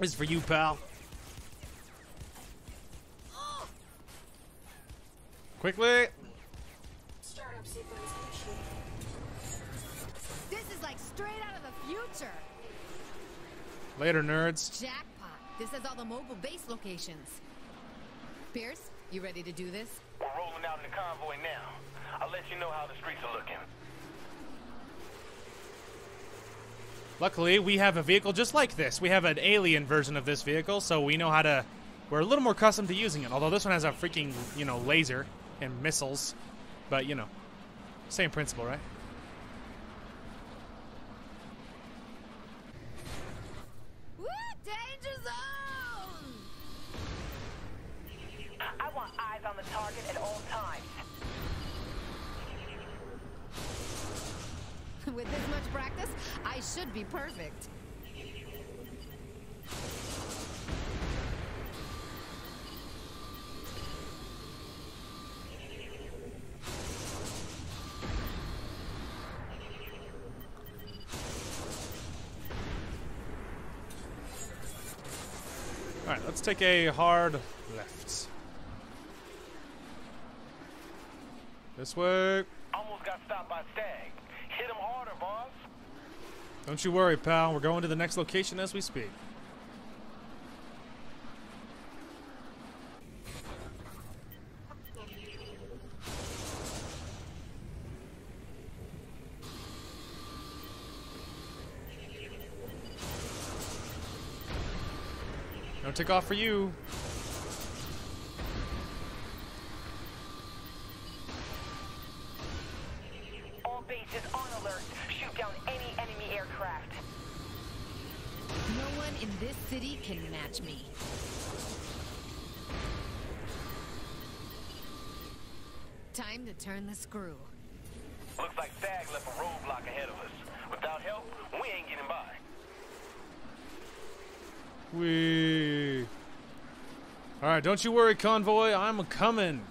Is for you, pal. Quickly. This is like straight out of the future. Later, nerds. Jackpot. This has all the mobile base locations. Pierce, you ready to do this? We're rolling out in the convoy now. I'll let you know how the streets are looking. Luckily, we have a vehicle just like this. We have an alien version of this vehicle, so we know how to. We're a little more accustomed to using it. Although this one has a freaking, you know, laser and missiles, but you know, same principle, right? Woo! Danger zone! I want eyes on the target at all times. With this much practice, I should be perfect. All right, let's take a hard left. This way. Almost got stopped by Stag. Hit him harder, boss. Don't you worry, pal. We're going to the next location as we speak. No take off for you. All bases on alert. Shoot down any enemy aircraft. No one in this city can match me. Time to turn the screw. Looks like Stag left a roadblock ahead of us. Without help, we ain't getting by. Wee. All right, don't you worry, convoy. I'm coming.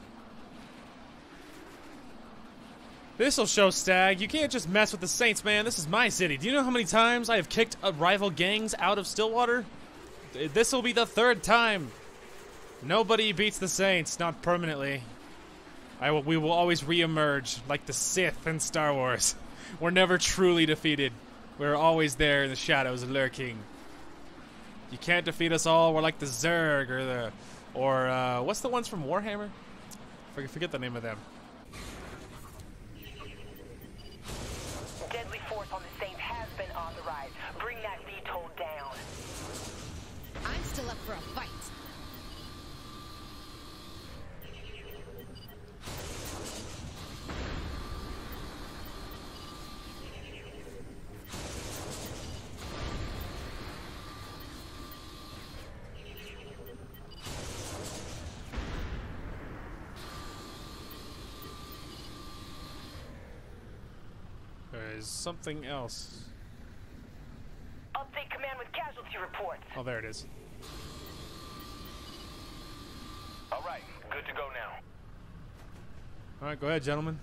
This'll show Stag. You can't just mess with the Saints, man. This is my city. Do you know how many times I have kicked rival gangs out of Stillwater? This will be the third time. Nobody beats the Saints, not permanently. I will, we will always reemerge like the Sith in Star Wars. We're never truly defeated. We're always there in the shadows lurking. You can't defeat us all. We're like the Zerg or the, or uh, what's the ones from Warhammer? Forget, forget the name of them. Deadly force on the Saints has been authorized. Bring that VTOL down. I'm still up for a fight. There's something else. Update command with casualty reports. Oh, there it is. All right, good to go now. All right, go ahead, gentlemen.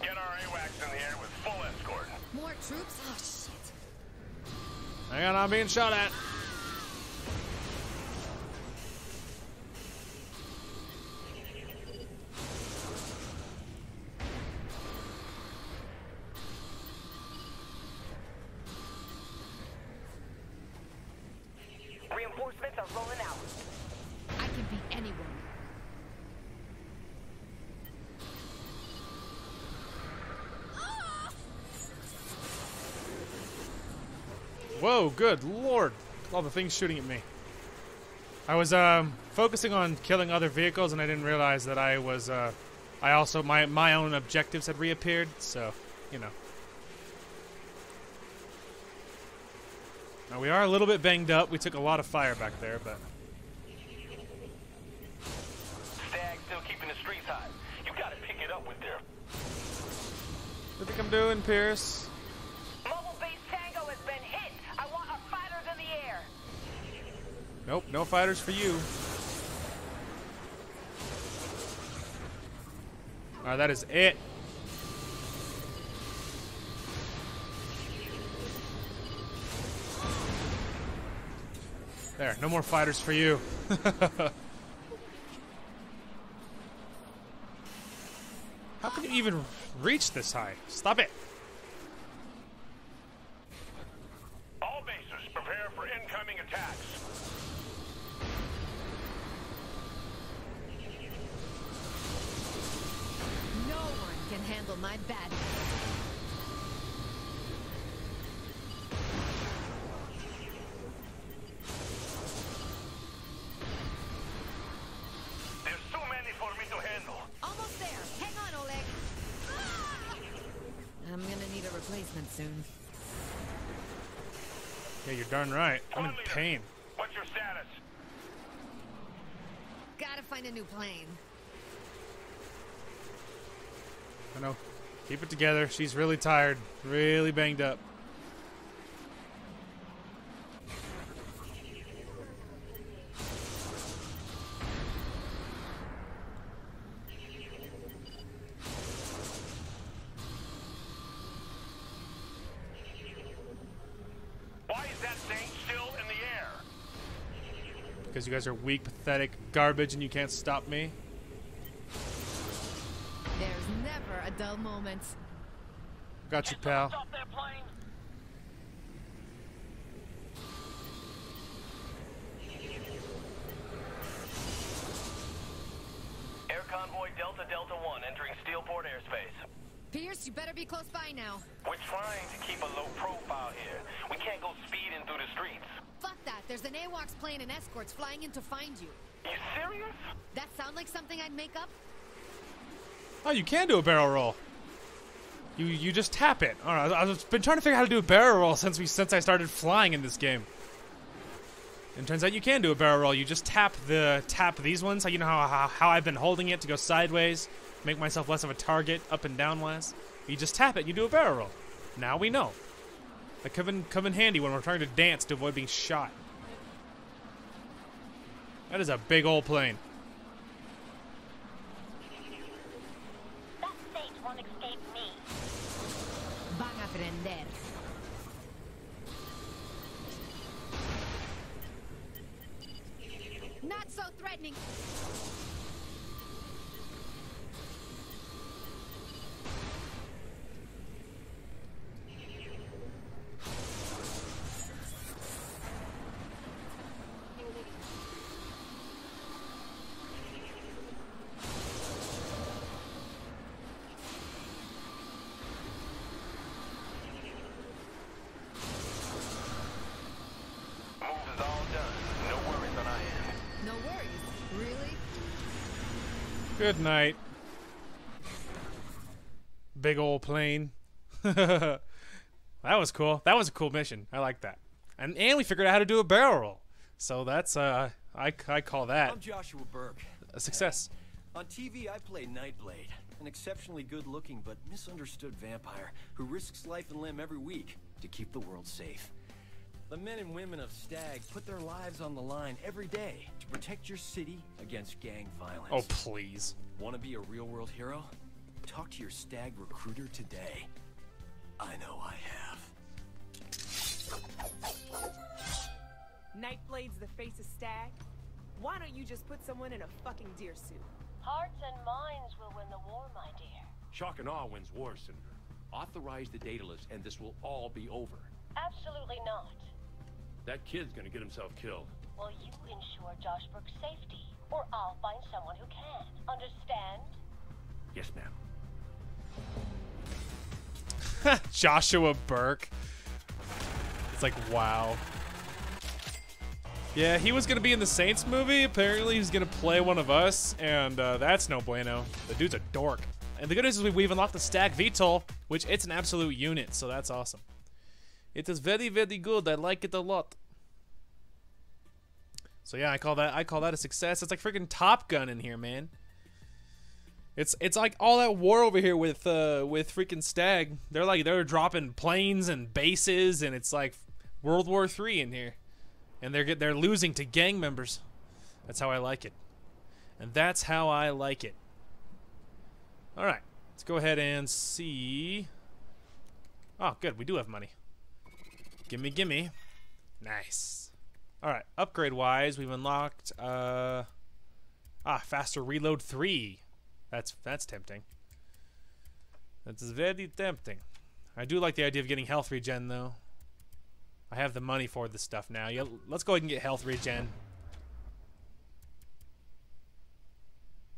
Get our AWACS in the air with full escort. More troops? Oh, shit. Hang on, I'm being shot at. Reinforcements are rolling out. I can beat anyone. Whoa, good lord. All the things shooting at me. I was um, focusing on killing other vehicles and I didn't realize that I was uh, I also my my own objectives had reappeared, so, you know. Now we are a little bit banged up. We took a lot of fire back there, but Stag still keeping the streets hot. You gotta pick it up with their what do you think I'm doing, Pierce? Nope, no fighters for you. Alright, that is it. There, no more fighters for you. How can you even reach this high? Stop it. Darn right. I'm in pain. What's your status? Gotta find a new plane. I know. Keep it together. She's really tired, really banged up. Why is that Saint still in the air? Because you guys are weak, pathetic garbage and you can't stop me. There's never a dull moment. Got you, pal. Stop that plane. Air convoy Delta Delta 1 entering Steelport airspace. Pierce, you better be close by now. We're trying to keep a low profile here. We can't go speeding through the streets. Fuck that. There's an AWACS plane and escorts flying in to find you. You serious? That sound like something I'd make up? Oh, you can do a barrel roll. You you just tap it. All right, I've been trying to figure out how to do a barrel roll since we since I started flying in this game. And turns out you can do a barrel roll. You just tap the tap these ones. You know how how, how I've been holding it to go sideways, make myself less of a target up and down wise. You just tap it. You do a barrel roll. Now we know. That come in come in handy when we're trying to dance to avoid being shot. That is a big old plane. Not so threatening. Move is all done. No worries on our end. No worries. Really? Good night. Big old plane. that was cool. That was a cool mission. I like that. And and we figured out how to do a barrel roll. So that's uh I, I call that I'm Joshua Birk. a success. On TV, I play Nightblade, an exceptionally good-looking but misunderstood vampire who risks life and limb every week to keep the world safe. The men and women of Stag put their lives on the line every day to protect your city against gang violence. Oh please. Want to be a real-world hero? Talk to your Stag recruiter today. I know I have. Nightblade's the face of Stag. Why don't you just put someone in a fucking deer suit? Hearts and minds will win the war, my dear. Shock and awe wins war, Senator. Authorize the data list, and this will all be over. Absolutely not. That kid's gonna get himself killed. Will you ensure Josh Brooks' safety? Or I'll find someone who can. Understand? Yes, ma'am. Joshua Birk. It's like wow. Yeah, he was gonna be in the Saints movie. Apparently, he's gonna play one of us, and uh, that's no bueno. The dude's a dork. And the good news is we- we've unlocked the Stag VTOL, which it's an absolute unit, so that's awesome. It is very, very good. I like it a lot. So yeah, I call that I call that a success. It's like freaking Top Gun in here, man. It's it's like all that war over here with uh with freaking Stag. They're like they're dropping planes and bases, and it's like World War Three in here, and they're they're losing to gang members. That's how I like it, and that's how I like it. All right, let's go ahead and see. Oh, good, we do have money. Gimme, gimme. Nice. All right, upgrade wise, we've unlocked uh ah faster reload three. That's that's tempting. That's very tempting. I do like the idea of getting health regen though. I have the money for this stuff now. Yeah, let's go ahead and get health regen.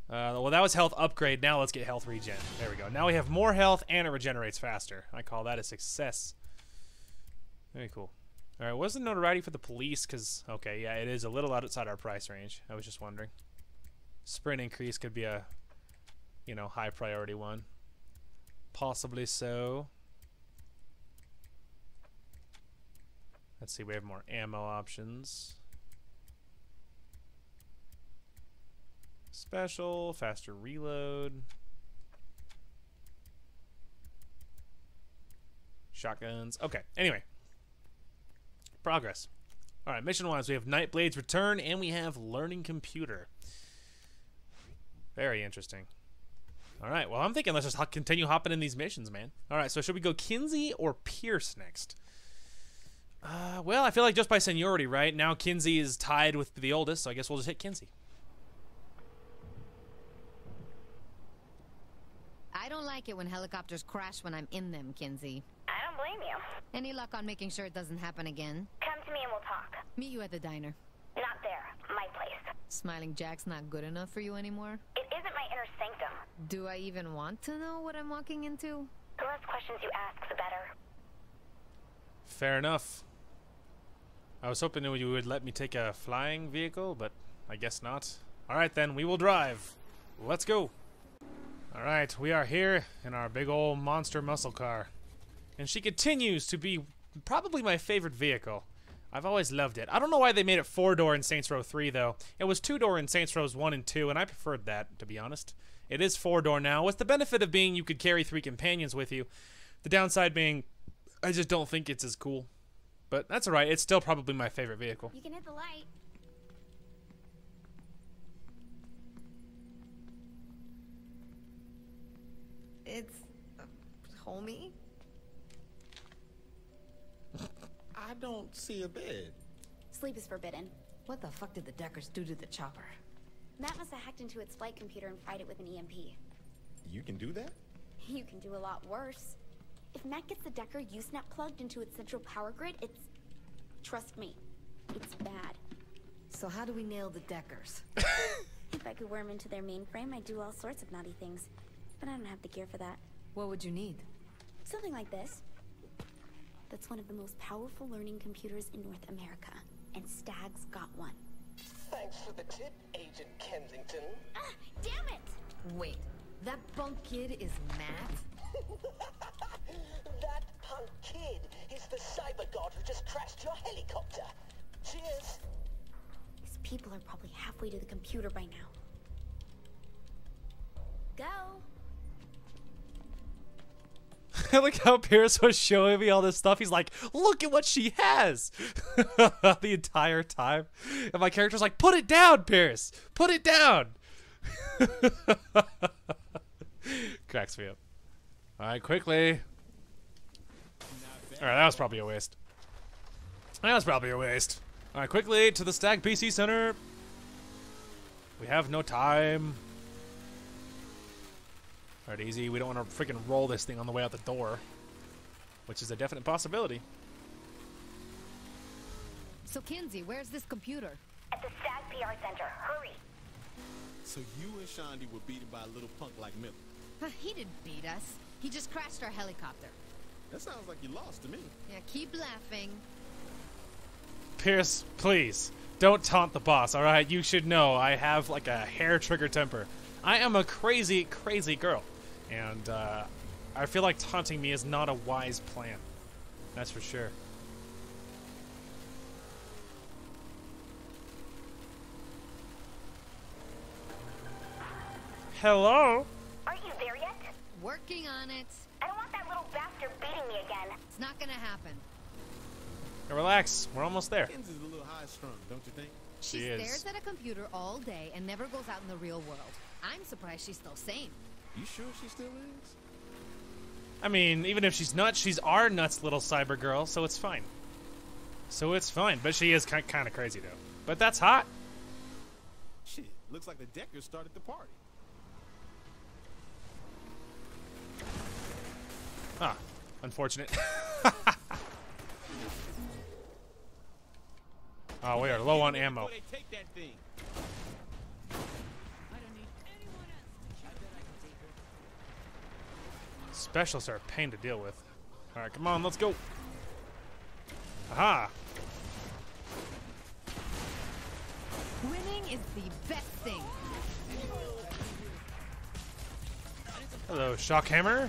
Uh, well, that was health upgrade. Now let's get health regen. There we go. Now we have more health and it regenerates faster. I call that a success. Very cool. All right, what's the notoriety for the police? Because, okay, yeah, it is a little outside our price range. I was just wondering. Sprint increase could be a, you know, high priority one. Possibly so. Let's see, we have more ammo options. Special, faster reload. Shotguns. Okay, anyway. Progress. Alright, mission wise, we have Nightblade's Return and we have Learning Computer. Very interesting. Alright, well, I'm thinking let's just continue hopping in these missions, man. Alright, so should we go Kinzie or Pierce next? Uh, well, I feel like just by seniority, right? Now Kinzie is tied with the oldest, so I guess we'll just hit Kinzie. I don't like it when helicopters crash when I'm in them, Kinzie. I don't blame you. Any luck on making sure it doesn't happen again? Come to me and we'll talk. Meet you at the diner. Not there. My place. Smiling Jack's not good enough for you anymore? It isn't my inner sanctum. Do I even want to know what I'm walking into? The less questions you ask, the better. Fair enough. I was hoping you would let me take a flying vehicle, but I guess not. Alright then, we will drive. Let's go. Alright, we are here in our big old monster muscle car. And she continues to be probably my favorite vehicle. I've always loved it. I don't know why they made it four door in Saints Row 3, though. It was two door in Saints Rows 1 and 2, and I preferred that, to be honest. It is four door now, with the benefit of being you could carry three companions with you. The downside being, I just don't think it's as cool. But that's alright, it's still probably my favorite vehicle. You can hit the light. It's. Uh, homie? I don't see a bed. Sleep is forbidden. What the fuck did the Deckers do to the chopper? Matt must have hacked into its flight computer and fried it with an EMP. You can do that? You can do a lot worse. If Matt gets the Decker U-snap plugged into its central power grid, it's... Trust me, it's bad. So how do we nail the Deckers? If I could worm into their mainframe, I'd do all sorts of naughty things. But I don't have the gear for that. What would you need? Something like this. That's one of the most powerful learning computers in North America. And Stag's got one. Thanks for the tip, Agent Kensington. Ah, damn it! Wait, that bunk kid is Matt? that punk kid is the cyber god who just crashed your helicopter. Cheers. These people are probably halfway to the computer by now. Go! Like how Pierce was showing me all this stuff. He's like, look at what she has the entire time. And my character's like, put it down, Pierce. Put it down. Cracks me up. All right, quickly. All right, that was probably a waste. That was probably a waste. All right, quickly to the Stag PC Center. We have no time. All right, easy. We don't want to freaking roll this thing on the way out the door, which is a definite possibility. So Kinzie, where's this computer? At the Stag PR Center. Hurry. So you and Shaundi were beaten by a little punk like Miller. He didn't beat us. He just crashed our helicopter. That sounds like you lost to me. Yeah, keep laughing. Pierce, please don't taunt the boss. All right, you should know I have like a hair trigger temper. I am a crazy, crazy girl, and uh, I feel like taunting me is not a wise plan. That's for sure. Hello. Aren't you there yet? Working on it. I don't want that little bastard beating me again. It's not gonna happen. Relax, we're almost there. Kinzie's a little high strung, don't you think? She, She is. stares at a computer all day and never goes out in the real world. I'm surprised she's still sane. You sure she still is? I mean, even if she's nuts, she's our nuts little cyber girl, so it's fine. So it's fine, but she is kind of crazy though. But that's hot. Shit, looks like the Deckers started the party. Ah, unfortunate. oh, we are low on ammo. Before they take that thing. Specialists are a pain to deal with. All right, come on, let's go. Aha! Winning is the best thing. Hello, Shockhammer.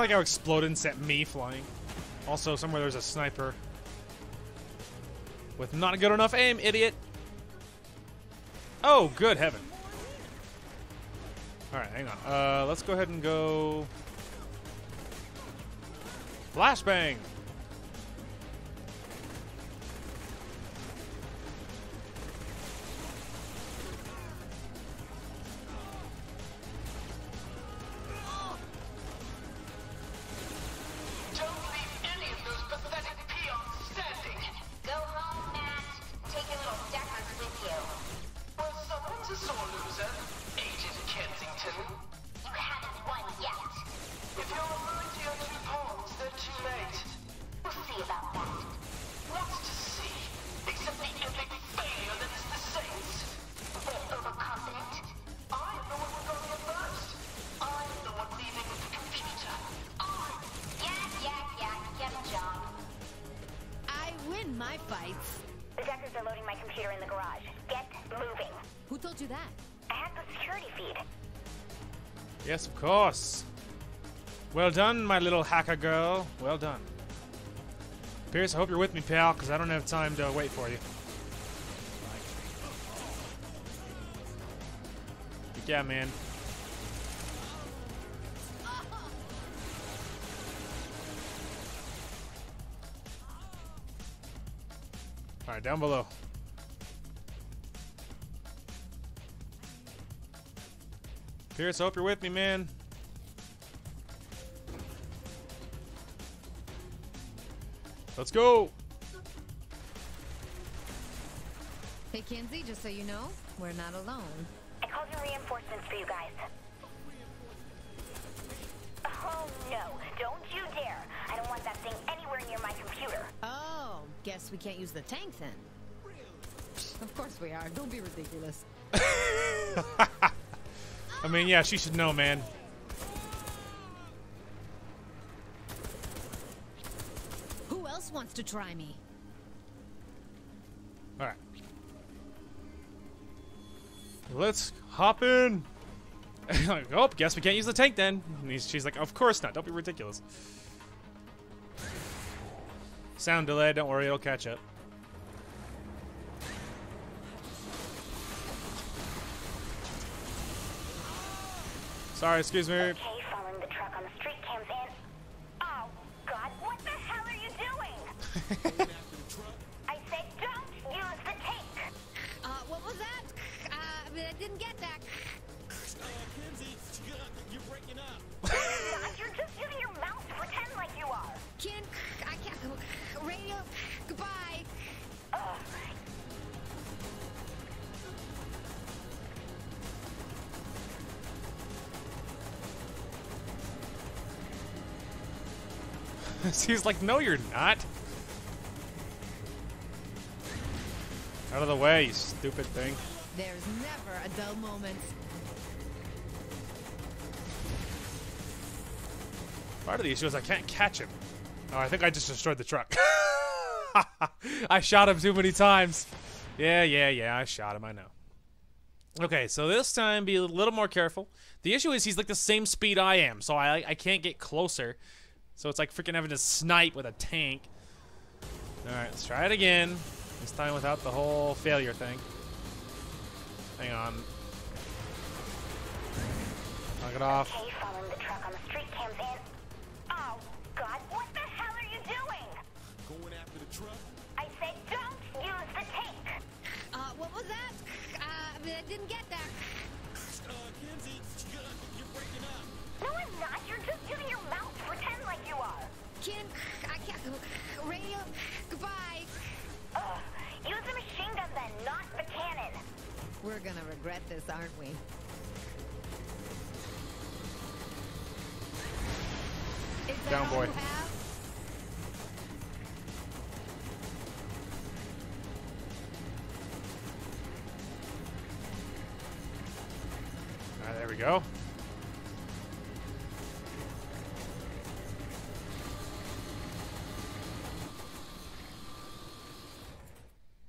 Like how exploding sent me flying. Also, somewhere there's a sniper. With not a good enough aim, idiot. Oh, good heaven. Alright, hang on. Uh, let's go ahead and go... Flashbang! Well done, my little hacker girl. Well done. Pierce, I hope you're with me, pal, because I don't have time to wait for you. Yeah, man. All right, down below. Pierce, I hope you're with me, man. Let's go. Hey, Kinzie, just so you know, we're not alone. I called in reinforcements for you guys. Oh no, don't you dare. I don't want that thing anywhere near my computer. Oh, guess we can't use the tank then. Of course we are. Don't be ridiculous. I mean, yeah, she should know, man. To try me? All right. Let's hop in. oh, guess we can't use the tank then. She's like, of course not. Don't be ridiculous. Sound delay. Don't worry, it'll catch up. Sorry, excuse me. Okay, I said don't use the tank. Uh, what was that? Uh, I didn't get that. Kinzie, you're breaking up. God, you're just using your mouth to pretend like you are. Ken, I can't. Radio, goodbye. He's like, no, you're not. Out of the way, you stupid thing. There's never a dull moment. Part of the issue is I can't catch him. Oh, I think I just destroyed the truck. I shot him too many times. Yeah, yeah, yeah, I shot him, I know. Okay, so this time be a little more careful. The issue is he's like the same speed I am, so I I can't get closer. So it's like freaking having to snipe with a tank. Alright, let's try it again. This time without the whole failure thing. Hang on. Knock it off. Okay, following the truck on the street cams in. Oh, God, what the hell are you doing? Going after the truck? I said don't use the tank. Uh, what was that? Uh, I didn't get We're gonna regret this, aren't we? Down, boy. you? Alright, there we go.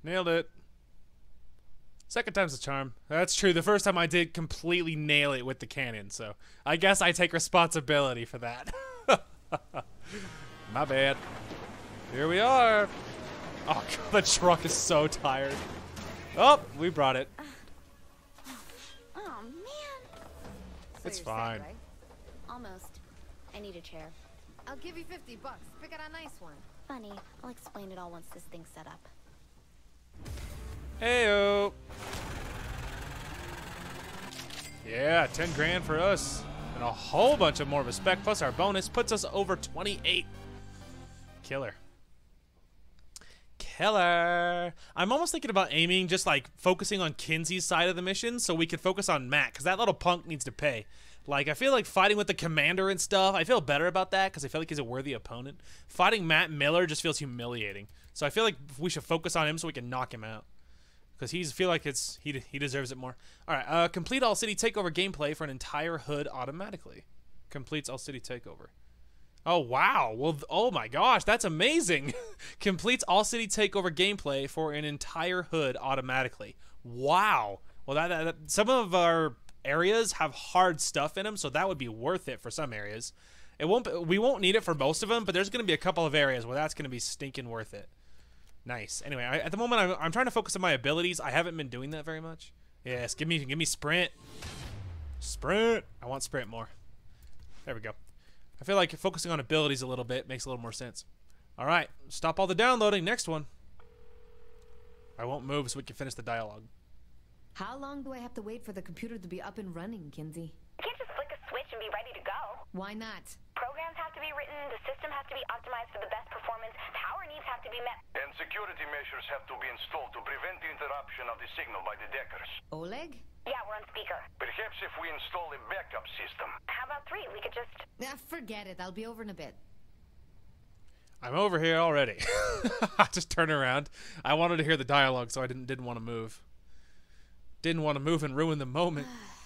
Nailed it. Second time's a charm. That's true. The first time I did completely nail it with the cannon, so I guess I take responsibility for that. My bad. Here we are. Oh, God, the truck is so tired. Oh, we brought it. Oh, man. It's fine. Almost. I need a chair. I'll give you 50 bucks. Pick out a nice one. Funny. I'll explain it all once this thing's set up. Heyo. Yeah, 10 grand for us. And a whole bunch of more respect, plus our bonus puts us over 28. Killer. Killer. I'm almost thinking about aiming, just like focusing on Kinzie's side of the mission so we could focus on Matt, because that little punk needs to pay. Like, I feel like fighting with the commander and stuff, I feel better about that because I feel like he's a worthy opponent. Fighting Matt Miller just feels humiliating. So I feel like we should focus on him so we can knock him out because he's feel like it's he he deserves it more. All right, uh, complete all city takeover gameplay for an entire hood automatically. Completes all city takeover. Oh wow! Well, oh my gosh, that's amazing. Completes all city takeover gameplay for an entire hood automatically. Wow. Well, that, that, that some of our areas have hard stuff in them, so that would be worth it for some areas. It won't. We won't need it for most of them, but there's going to be a couple of areas where that's going to be stinking worth it. Nice. Anyway, I, at the moment, I'm, I'm trying to focus on my abilities. I haven't been doing that very much. Yes, give me give me sprint. Sprint. I want sprint more. There we go. I feel like focusing on abilities a little bit makes a little more sense. All right, stop all the downloading. Next one. I won't move so we can finish the dialogue. How long do I have to wait for the computer to be up and running, Kinzie? You can't just flick a switch and be ready to go. Why not? Programs have to be written, the system has to be optimized for the best performance, power needs have to be met. And security measures have to be installed to prevent the interruption of the signal by the Deckers. Oleg? Yeah, we're on speaker. Perhaps if we install a backup system. How about three? We could just. Nah, forget it. I'll be over in a bit. I'm over here already. I just turn around. I wanted to hear the dialogue, so I didn't didn't want to move. Didn't want to move and ruin the moment.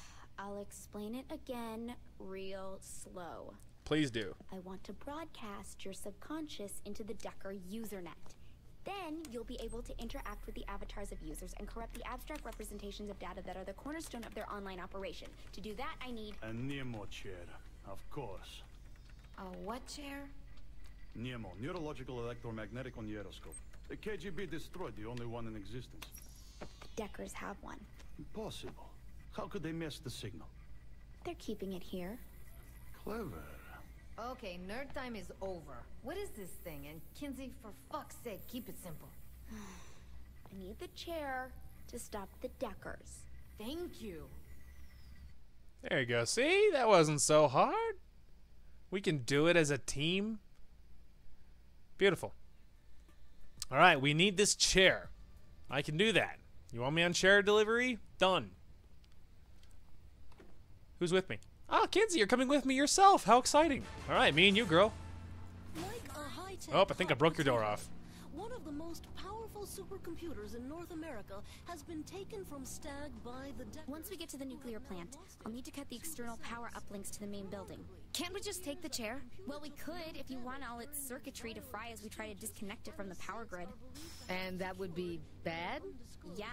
I'll explain it again real slow. Please do. I want to broadcast your subconscious into the Decker usernet. Then you'll be able to interact with the avatars of users and corrupt the abstract representations of data that are the cornerstone of their online operation. To do that, I need A Nemo chair, of course. A what chair? Nemo, neurological electromagnetic on gyroscope. The KGB destroyed the only one in existence. The Deckers have one. Impossible. How could they miss the signal? They're keeping it here. Clever. Okay, nerd time is over. What is this thing? And Kinzie, for fuck's sake, keep it simple. I need the chair to stop the Deckers. Thank you. There you go. See? That wasn't so hard. We can do it as a team. Beautiful. All right, we need this chair. I can do that. You want me on chair delivery? Done. Who's with me? Ah, Kinzie, you're coming with me yourself. How exciting. All right, me and you, girl. Like a high-tech Oh, I think I broke your door off. One of the most powerful supercomputers in North America has been taken from Stag by the Deckers. Once we get to the nuclear plant, I'll need to cut the external power uplinks to the main building. Can't we just take the chair? Well, we could if you want all its circuitry to fry as we try to disconnect it from the power grid. And that would be bad? Yeah.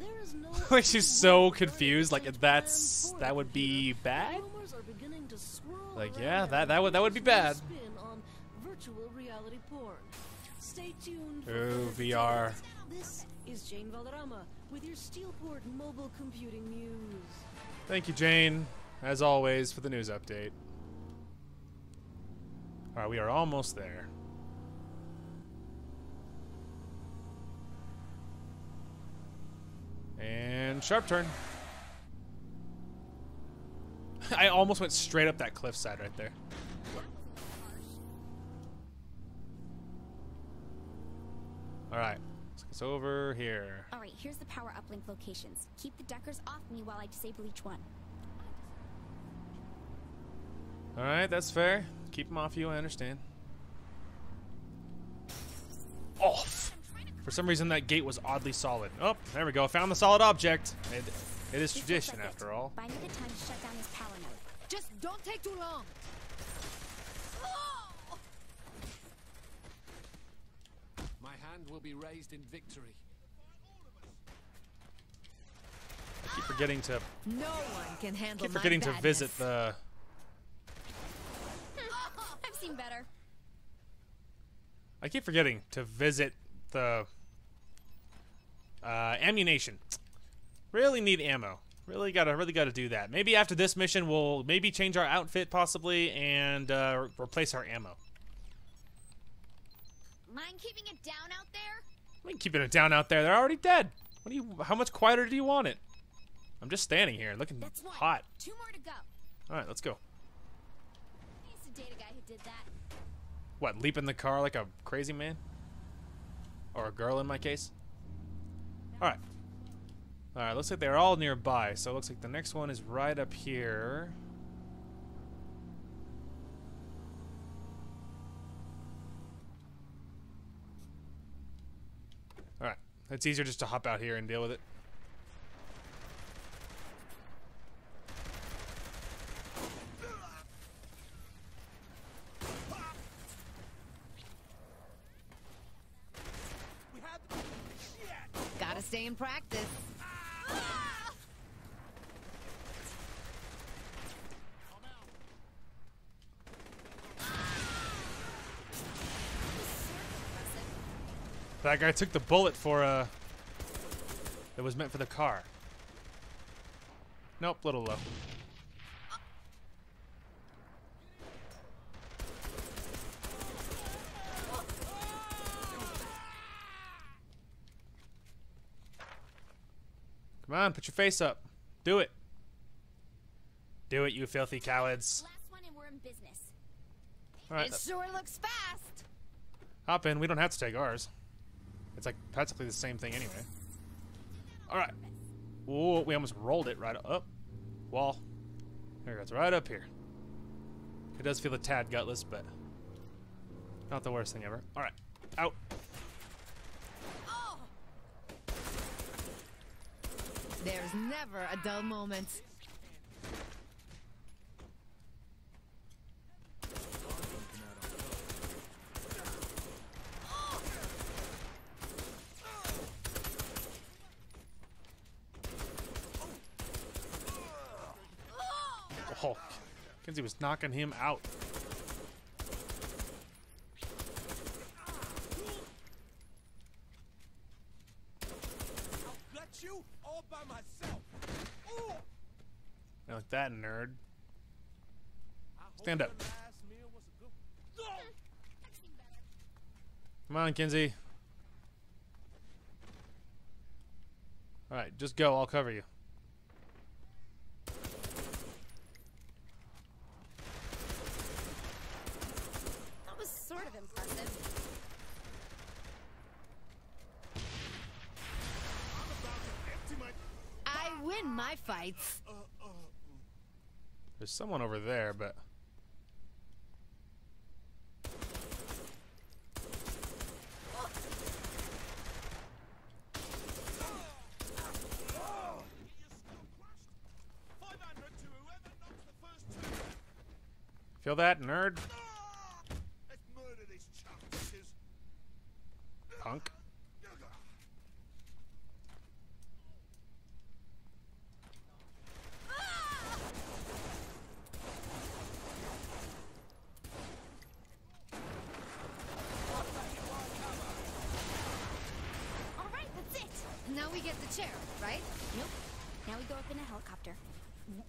There is no Like she's so confused. Like that's that would be bad. rumors are beginning to swirl Like yeah, that that would that would be bad. spin on virtual reality porn. Stay tuned. Ooh, VR. This is Jane Valderrama with your Steelport mobile computing news. Thank you, Jane, as always, for the news update. All right, we are almost there. And sharp turn. I almost went straight up that cliffside right there. All right, it's over here. All right, here's the power uplink locations. Keep the Deckers off me while I disable each one. All right, that's fair. Keep them off you. I understand. For some reason, that gate was oddly solid. Oh, there we go. Found the solid object. It, it is tradition, after all. Buy me the time to shut down this power node. Just don't take too long. Oh! My hand will be raised in victory. I keep forgetting to No one can handle keep my forgetting to visit the. I've seen better. I keep forgetting to visit the uh, ammunition. Really need ammo. Really gotta, really gotta do that. Maybe after this mission, we'll maybe change our outfit possibly and uh, replace our ammo. Mind keeping it down out there? I mean, keeping it down out there. They're already dead. What do you? How much quieter do you want it? I'm just standing here, looking That's one. hot. Two more to go. All right, let's go. I used to date a guy who did that. What? Leap in the car like a crazy man? Or a girl in my case? All right. All right. Looks like they're all nearby. So it looks like the next one is right up here. All right. It's easier just to hop out here and deal with it. Gotta stay in practice. That guy took the bullet for uh that was meant for the car. Nope, little low. Come on, put your face up. Do it. Do it, you filthy cowards. Last one and we're in business. All right, It sure looks fast. hop in. We don't have to take ours. It's like practically the same thing anyway. All right. Whoa, we almost rolled it right up. Wall. There it goes, right up here. It does feel a tad gutless, but not the worst thing ever. All right, out. There's never a dull moment. Oh, Kinzie was knocking him out. Got you all by myself. Ooh. Now, like that nerd. Stand up. Come on, Kinzie. All right, just go. I'll cover you. That was sort of impressive. I win my fights. There's someone over there, but feel that, nerd? Punk. All right, that's it. Now we get the chair, right? Nope. Now we go up in a helicopter.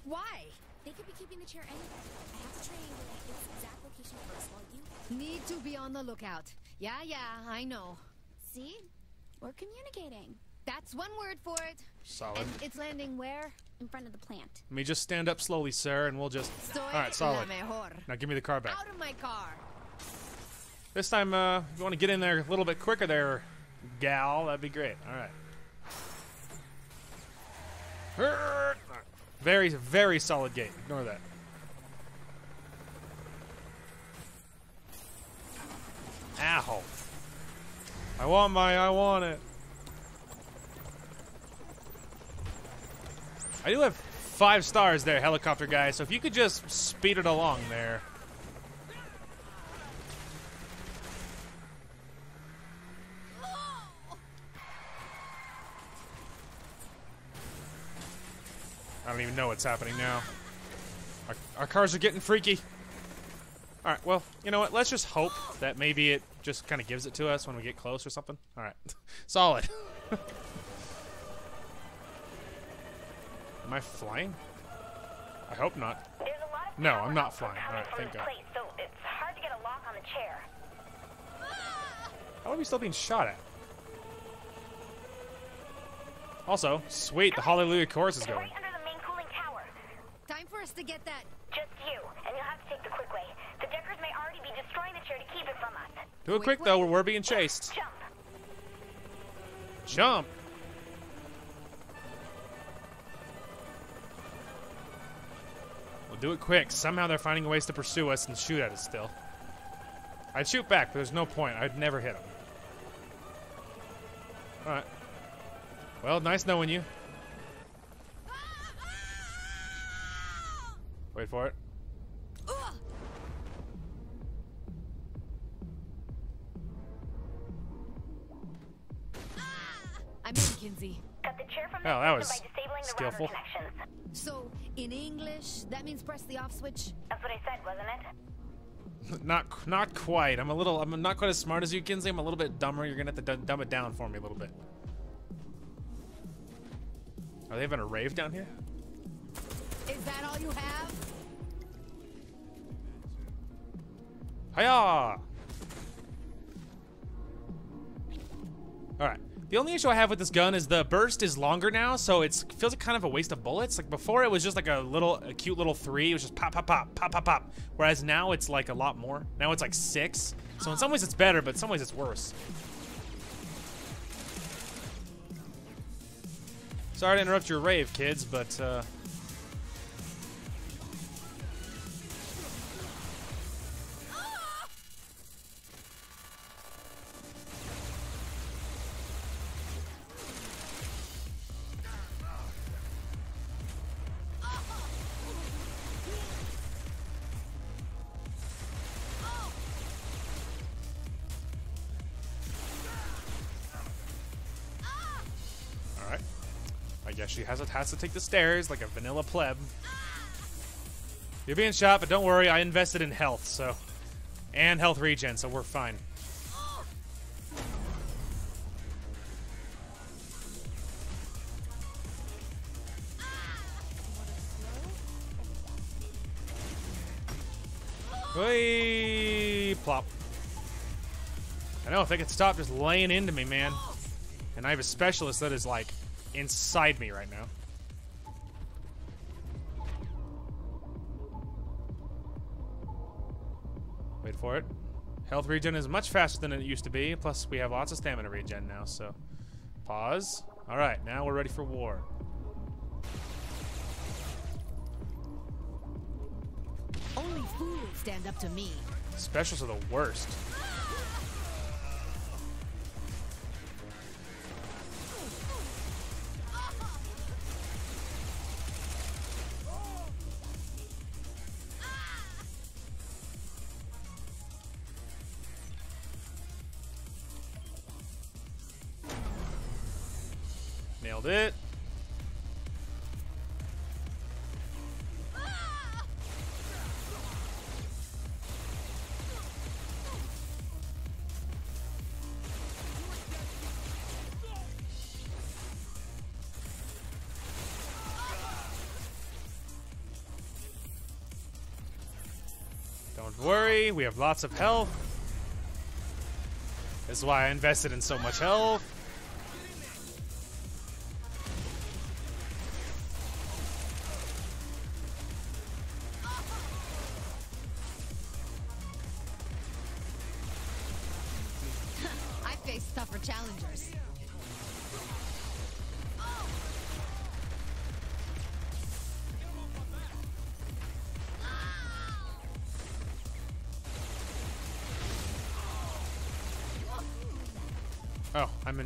Why? They could be keeping the chair anywhere. I have to triangulate its exact location first while you... Need to be on the lookout. Yeah, yeah, I know. See? We're communicating. That's one word for it. Solid. And it's landing where? In front of the plant. Let me just stand up slowly, sir, and we'll just. Soy All right, solid. mejor. Now give me the car back. Out of my car. This time, uh, if you want to get in there a little bit quicker, there, gal, that'd be great. All right. Alright. Very, very solid gate. Ignore that. Ow. I want my, I want it. I do have five stars there, helicopter guy, so if you could just speed it along there. I don't even know what's happening now. Our, our cars are getting freaky. All right, well, you know what? Let's just hope that maybe it just kind of gives it to us when we get close or something. All right, solid. Am I flying? I hope not. There's a lot of No, I'm not flying. All right, thank the God. plate, so it's hard to get a lock on the chair. How are we still being shot at? Also, sweet, the Hallelujah chorus is going. right under the main cooling tower. Time for us to get that. Just you, and you'll have to take the quick way. The Deckers may already be destroying the chair to keep it from us. Do it quick though, we're- we're being chased. Jump. Jump. We'll do it quick. Somehow they're finding ways to pursue us and shoot at us still. I'd shoot back, but there's no point. I'd never hit them. Alright. Well, nice knowing you. Wait for it. Ah! I'm in, Kinzie. Cut the chair from Oh, that was by disabling the skillful. router connections. So, in English, that means press the off switch? That's what I said, wasn't it? Not not quite. I'm a little. I'm not quite as smart as you, Kinzie. I'm a little bit dumber. You're gonna have to dum- dumb it down for me a little bit. Are they having a rave down here? Is that all you have? Hiya! Alright. The only issue I have with this gun is the burst is longer now, so it feels like kind of a waste of bullets. Like before, it was just like a little, a cute little three. It was just pop, pop, pop, pop, pop, pop. Whereas now it's like a lot more. Now it's like six. So in some ways it's better, but in some ways it's worse. Sorry to interrupt your rave, kids, but uh, To- has to take the stairs like a vanilla pleb. You're being shot, but don't worry, I invested in health, so. And health regen, so we're fine. Hey, plop. I know if they could stop just laying into me, man. And I have a specialist that is like inside me right now. Wait for it. Health regen is much faster than it used to be. Plus, we have lots of stamina regen now, so. Pause. Alright, now we're ready for war. Only fools stand up to me. Specials are the worst. We have lots of health. This is why I invested in so much health.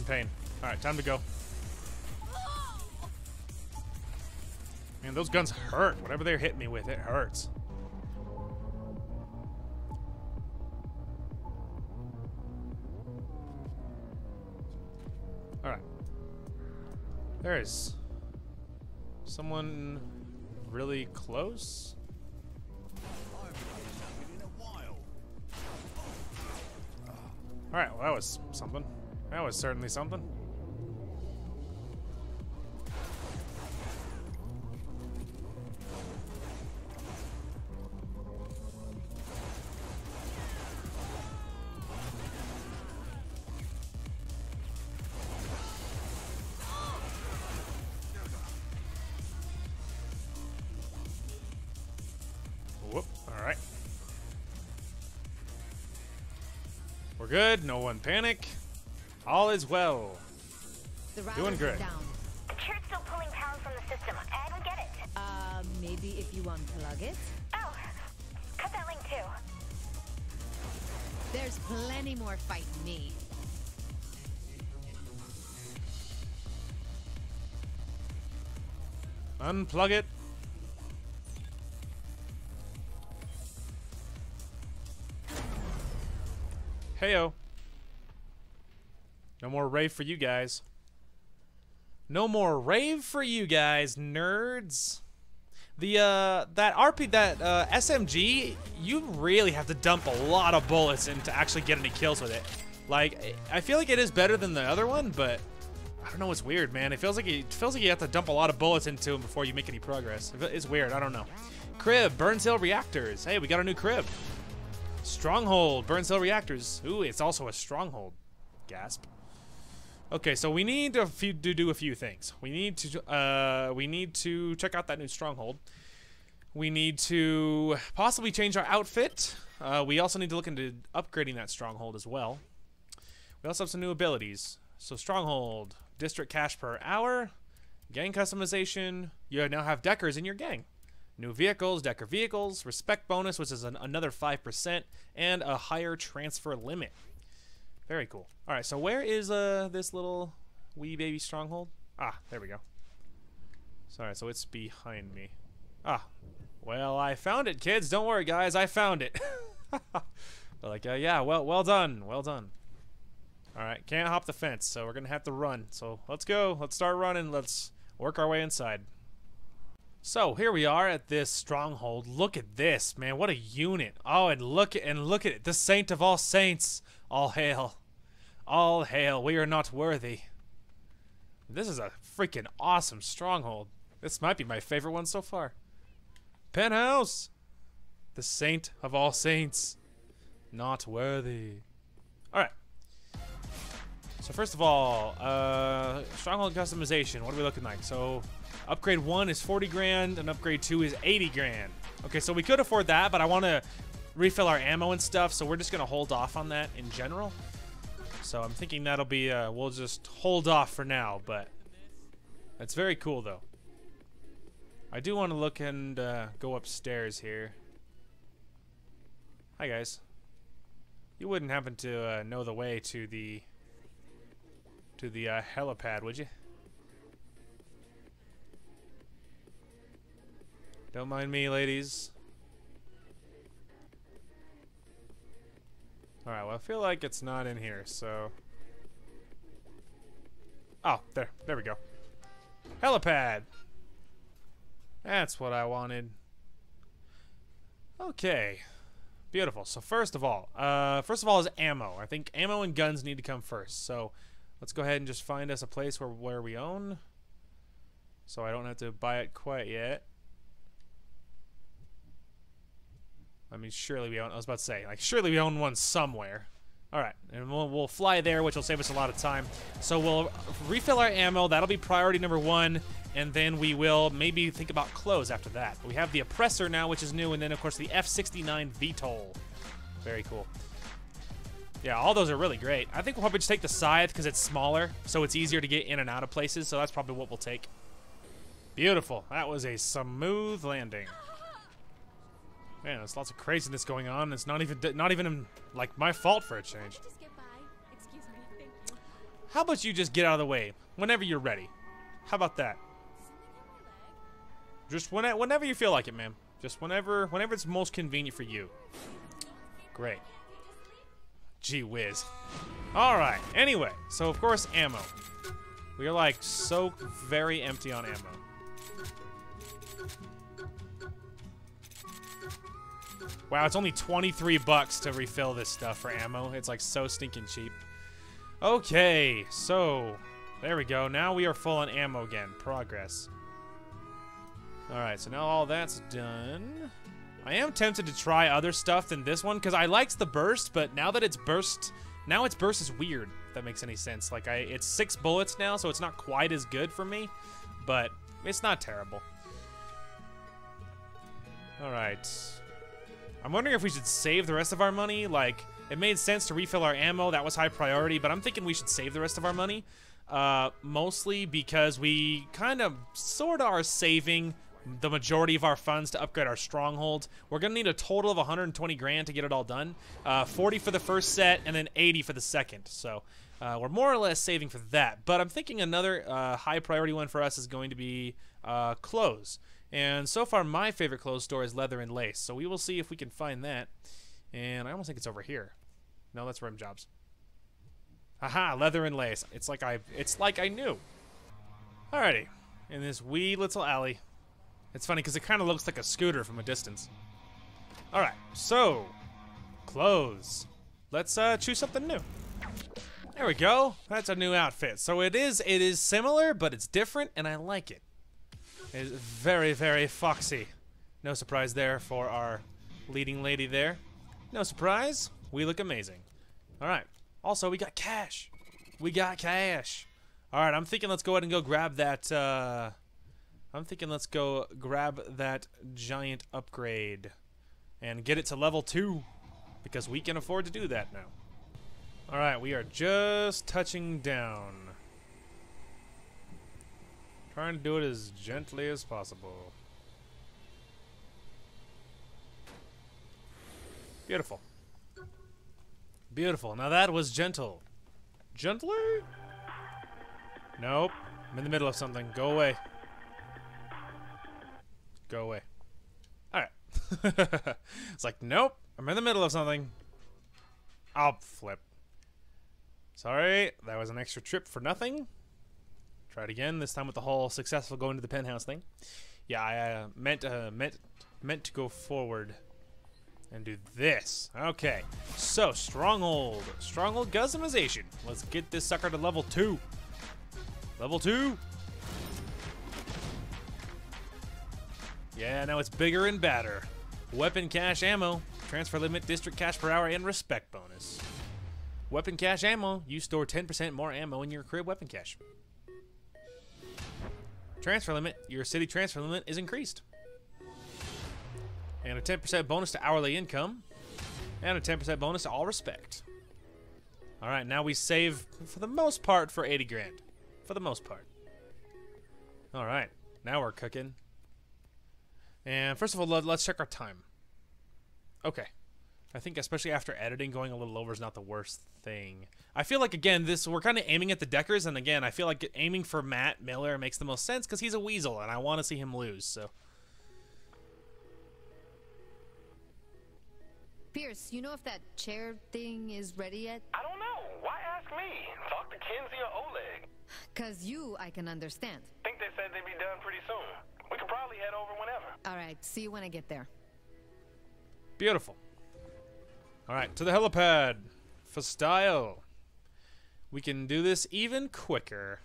Pain. Alright, time to go. Man, those guns hurt. Whatever they're hitting me with, it hurts. Alright. There is someone really close. Alright, well, that was something. Was certainly something. We're good, no one panic. All is well. The Doing router's great. down. Still pulling power from the system. I don't get it. Uh, maybe if you unplug it? Oh, cut that link too. There's plenty more fighting me. Unplug it. Rave for you guys. No more rave for you guys, nerds. The uh that RP that uh SMG, you really have to dump a lot of bullets in to actually get any kills with it. Like I feel like it is better than the other one, but I don't know. It's weird, man. It feels like it feels like you have to dump a lot of bullets into them before you make any progress. It's weird. I don't know. Crib, Burns Hill Reactors. Hey, we got a new crib. Stronghold, Burns Hill Reactors. Ooh, it's also a stronghold. Gasp. Okay, so we need to, few, to do a few things. We need to uh, we need to check out that new stronghold. We need to possibly change our outfit. Uh, we also need to look into upgrading that stronghold as well. We also have some new abilities. So stronghold, district cash per hour, gang customization. You now have deckers in your gang. New vehicles, Decker vehicles, respect bonus, which is an, another 5%, and a higher transfer limit. Very cool. All right, so where is uh this little wee baby stronghold? Ah, there we go. Sorry, so it's behind me. Ah, well, I found it, kids. Don't worry, guys. I found it. like, uh, yeah, well, well done, well done. All right, can't hop the fence, so we're gonna have to run. So let's go. Let's start running. Let's work our way inside. So here we are at this stronghold. Look at this, man. What a unit. Oh, and look at and look at it. The saint of all saints. All hail. All hail. We are not worthy. This is a freaking awesome stronghold. This might be my favorite one so far. Penthouse. The saint of all saints. Not worthy. All right. So first of all, uh, stronghold customization. What are we looking like? So Upgrade 1 is 40 grand, and upgrade 2 is 80 grand. Okay, so we could afford that, but I want to refill our ammo and stuff, so we're just going to hold off on that in general. So I'm thinking that'll be, uh, we'll just hold off for now, but that's very cool, though. I do want to look and uh, go upstairs here. Hi, guys. You wouldn't happen to uh, know the way to the to the uh, helipad, would you? Don't mind me, ladies. Alright, well, I feel like it's not in here, so... Oh, there. There we go. Helipad! That's what I wanted. Okay. Beautiful. So first of all, uh, first of all is ammo. I think ammo and guns need to come first. So let's go ahead and just find us a place where, where we own. So I don't have to buy it quite yet. I mean, surely we own. I was about to say, like, surely we own one somewhere. All right, and we'll, we'll fly there, which will save us a lot of time. So we'll refill our ammo. That'll be priority number one, and then we will maybe think about clothes after that. We have the oppressor now, which is new, and then of course the F69 VTOL. Very cool. Yeah, all those are really great. I think we'll probably just take the scythe because it's smaller, so it's easier to get in and out of places. So that's probably what we'll take. Beautiful. That was a smooth landing. Man, there's lots of craziness going on. It's not even not even like my fault for a change. How about you just get out of the way whenever you're ready? How about that? Just when, whenever you feel like it, man. Just whenever whenever it's most convenient for you. Great. Gee whiz. All right. Anyway, so of course ammo. We are like so very empty on ammo. Wow, it's only 23 bucks to refill this stuff for ammo. It's like so stinking cheap. Okay, so there we go. Now we are full on ammo again. Progress. Alright, so now all that's done. I am tempted to try other stuff than this one because I liked the burst, but now that it's burst, now its burst is weird. If that makes any sense. Like I, it's six bullets now, so it's not quite as good for me, but it's not terrible. All right. I'm wondering if we should save the rest of our money. Like, it made sense to refill our ammo. That was high priority, but I'm thinking we should save the rest of our money. Uh, mostly because we kind of sort of are saving the majority of our funds to upgrade our stronghold. We're going to need a total of 120 grand to get it all done. Uh, 40 for the first set and then 80 for the second. So uh, we're more or less saving for that. But I'm thinking another uh, high priority one for us is going to be uh, clothes. And so far, my favorite clothes store is Leather and Lace. So we will see if we can find that. And I almost think it's over here. No, that's Rim Jobs. Haha, Leather and Lace. It's like I it's like I knew. Alrighty. In this wee little alley. It's funny because it kind of looks like a scooter from a distance. Alright, so clothes. Let's uh, choose something new. There we go. That's a new outfit. So it is it is similar, but it's different, and I like it. Is very, very foxy. No surprise there for our leading lady there. No surprise. We look amazing. All right. Also, we got cash. We got cash. All right. I'm thinking let's go ahead and go grab that. Uh, I'm thinking let's go grab that giant upgrade and get it to level two because we can afford to do that now. All right, we are just touching down. Trying to do it as gently as possible. Beautiful. Beautiful. Now that was gentle. Gently? Nope. I'm in the middle of something. Go away. Go away. Alright. it's like, nope. I'm in the middle of something. I'll flip. Sorry, that was an extra trip for nothing. Try it again. This time with the whole successful going to the penthouse thing. Yeah, I uh, meant uh, meant meant to go forward and do this. Okay, so stronghold, stronghold customization. Let's get this sucker to level two. Level two. Yeah, now it's bigger and badder. Weapon cache ammo, transfer limit, district cash per hour, and respect bonus. Weapon cache ammo, you store 10% more ammo in your crib weapon cache. Transfer limit, your city transfer limit is increased. And a 10% bonus to hourly income. And a 10% bonus to all respect. Alright, now we save, for the most part, for 80 grand. For the most part. Alright, now we're cooking. And first of all, let's check our time. Okay. I think especially after editing, going a little over is not the worst thing. I feel like again, this we're kind of aiming at the Deckers, and again, I feel like aiming for Matt Miller makes the most sense because he's a weasel, and I want to see him lose. So. Pierce, you know if that chair thing is ready yet? I don't know. Why ask me? Talk to Kinzie or Oleg. Cause you, I can understand. Think they said they'd be done pretty soon. We could probably head over whenever. All right, see you when I get there. Beautiful. All right, to the helipad for style. We can do this even quicker.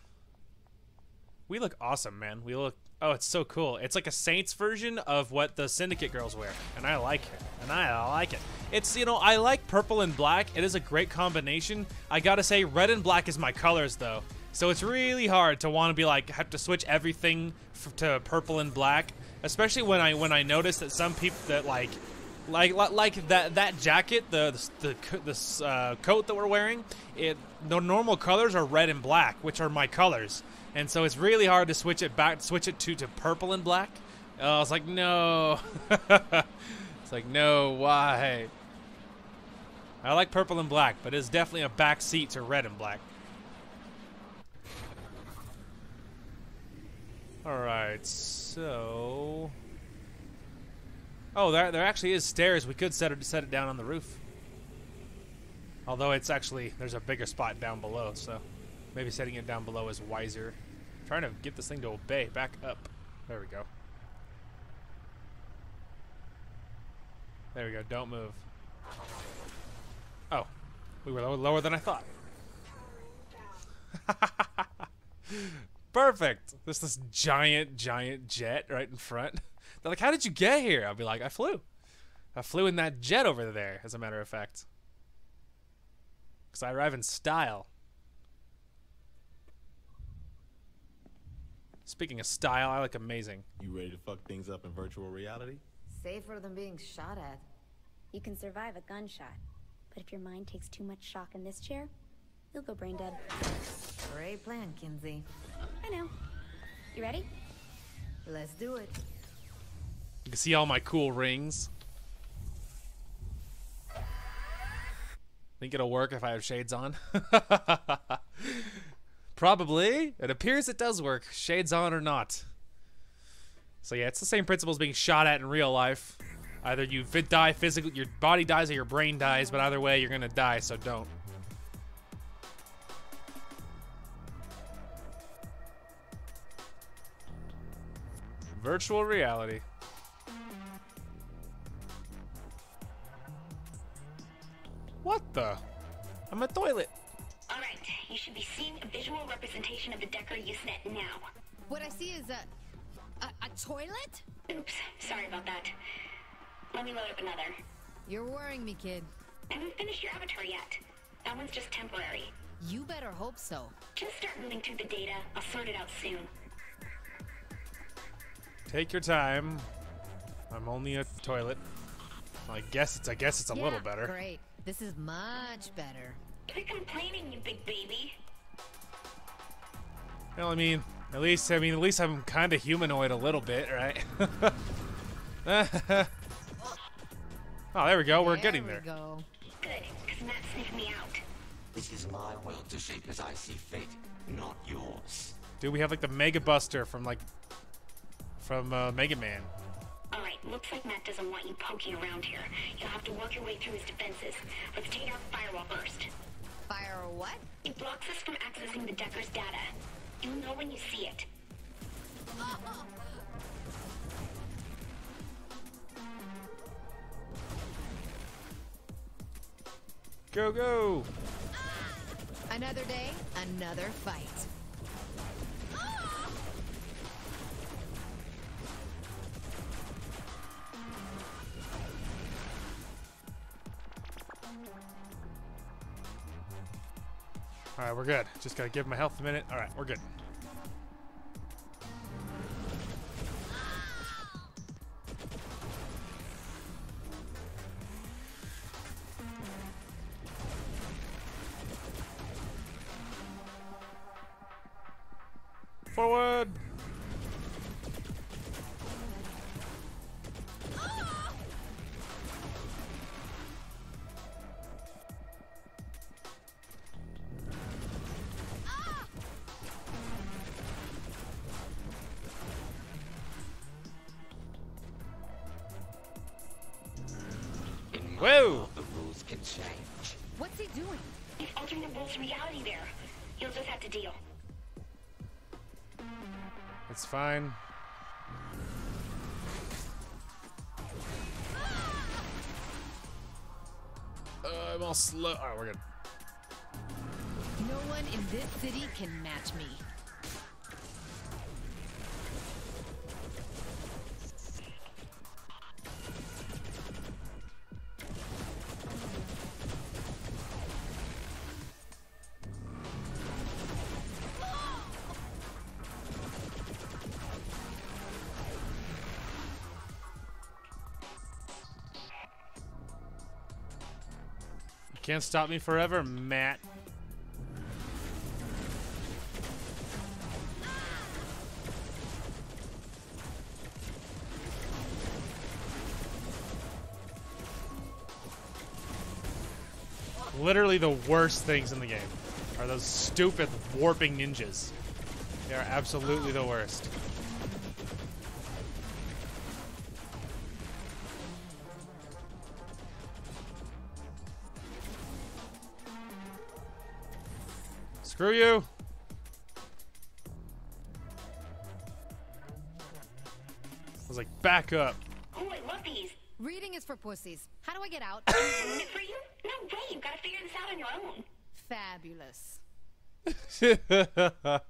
We look awesome, man. We look. Oh, it's so cool. It's like a Saints version of what the Syndicate girls wear, and I like it. And I like it. It's you know I like purple and black. It is a great combination. I gotta say, red and black is my colors though, so it's really hard to want to be like have to switch everything to purple and black, especially when I when I notice that some people that like like like, that that jacket, the the the uh, coat that we're wearing, it the normal colors are red and black, which are my colors, and so it's really hard to switch it back, switch it to to purple and black. Uh, I was like, no, it's like no, why? I like purple and black, but it's definitely a back seat to red and black. All right, so. Oh, there, there actually is stairs. We could set it set it down on the roof. Although it's actually there's a bigger spot down below, so maybe setting it down below is wiser. I'm trying to get this thing to obey. Back up. There we go. There we go. Don't move. Oh, we were lower than I thought. Perfect. There's this giant, giant jet right in front. They're like, "How did you get here?" I'll be like, "I flew. I flew in that jet over there." As a matter of fact, because I arrive in style. Speaking of style, I look amazing. You ready to fuck things up in virtual reality? Safer than being shot at. You can survive a gunshot, but if your mind takes too much shock in this chair, you'll go brain dead. Great plan, Kinzie. I know. You ready? Let's do it. You can see all my cool rings. Think it'll work if I have shades on? Probably. It appears it does work, shades on or not. So yeah, it's the same principle as being shot at in real life. Either you die physically, your body dies or your brain dies, but either way you're gonna die, so don't. Virtual reality. What the? I'm a toilet. Alright, You should be seeing a visual representation of the Decker Usenet now. What I see is a, a a toilet. Oops, sorry about that. Let me load up another. You're worrying me, kid. I haven't finished your avatar yet. That one's just temporary. You better hope so. Just start moving through the data. I'll sort it out soon. Take your time. I'm only a toilet. I guess it's I guess it's a yeah, little better. Great. This is much better. Quit complaining, you big baby. Well, I mean, at least I mean at least I'm kind of humanoid a little bit, right? oh, there we go. We're getting there. there. We go. Good, because Matt sniffed me out. This is my world to shape as I see fit, not yours. Dude, we have like the Mega Buster from like from uh, Mega Man. Alright, looks like Matt doesn't want you poking around here. You'll have to work your way through his defenses. Let's take out firewall first. Fire what? It blocks us from accessing the Decker's data. You'll know when you see it. Go go! Another day, another fight. All right, we're good. Just gotta give my health a minute. All right, we're good. Forward. Altering reality there. You'll just have to deal. It's fine. Uh, I'm all slow. All right, we're good. No one in this city can match me. Can't stop me forever, Matt. Literally the worst things in the game are those stupid warping ninjas. They are absolutely the worst. Screw you! I was like, back up. Oh, I love these. Reading is for pussies. How do I get out? Ruin it for you? No way. You've got to figure this out on your own. Fabulous.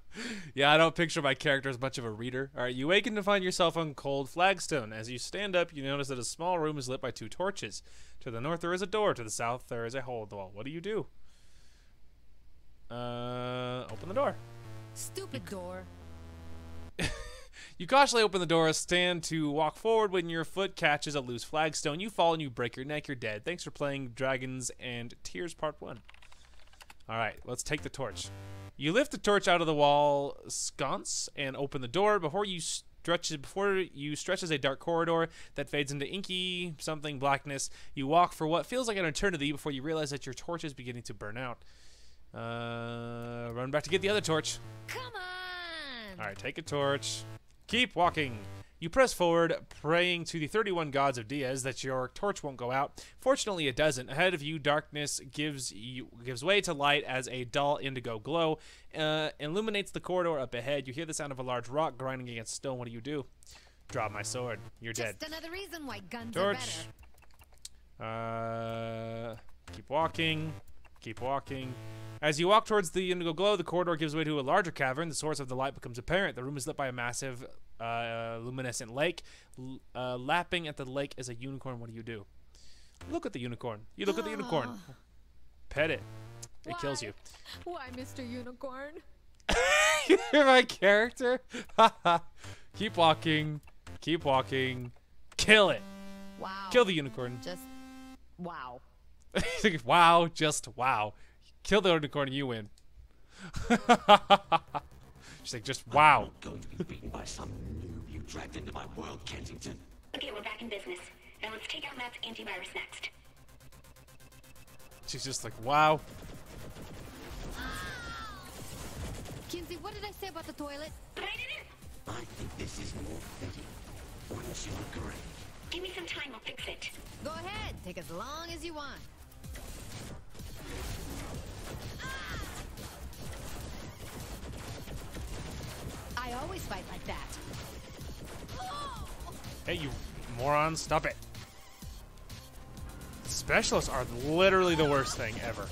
yeah, I don't picture my character as much of a reader. All right, you waken to find yourself on cold flagstone. As you stand up, you notice that a small room is lit by two torches. To the north, there is a door. To the south, there is a hole in the wall. What do you do? Uh, open the door. Stupid door. You cautiously open the door, stand to walk forward. When your foot catches a loose flagstone, you fall and you break your neck. You're dead. Thanks for playing Dragons and Tears Part 1. All right, let's take the torch. You lift the torch out of the wall sconce and open the door. Before you stretches before you stretches a dark corridor that fades into inky something blackness. You walk for what feels like an eternity before you realize that your torch is beginning to burn out. Uh, run back to get the other torch. Come on! All right, take a torch. Keep walking. You press forward, praying to the 31 gods of Diaz that your torch won't go out. Fortunately, it doesn't. Ahead of you, darkness gives you gives way to light as a dull indigo glow uh, illuminates the corridor up ahead. You hear the sound of a large rock grinding against stone. What do you do? Drop my sword. You're Just dead. another reason why guns Torch. are better. Uh, keep walking. Keep walking. As you walk towards the indigo glow, the corridor gives way to a larger cavern. The source of the light becomes apparent. The room is lit by a massive, uh, luminescent lake. L- uh, lapping at the lake is a unicorn. What do you do? Look at the unicorn. You look at the unicorn. Pet it. It kills you. Why, Mr. Unicorn? You're my character. Keep walking. Keep walking. Kill it. Wow. Kill the unicorn. Just wow. wow, just wow. Kill the unicorn and you win. She's like, just wow. I'm Going to be beaten by some noob you dragged into my world, Kensington. Okay, we're back in business. Now let's take out Matt's antivirus next. She's just like, wow. Kinzie, what did I say about the toilet? But I didn't. I think this is more fitting. Wouldn't you agree? Give me some time, I'll fix it. Go ahead. Take as long as you want. I always fight like that. Hey, you moron, stop it. Specialists are literally the worst thing ever.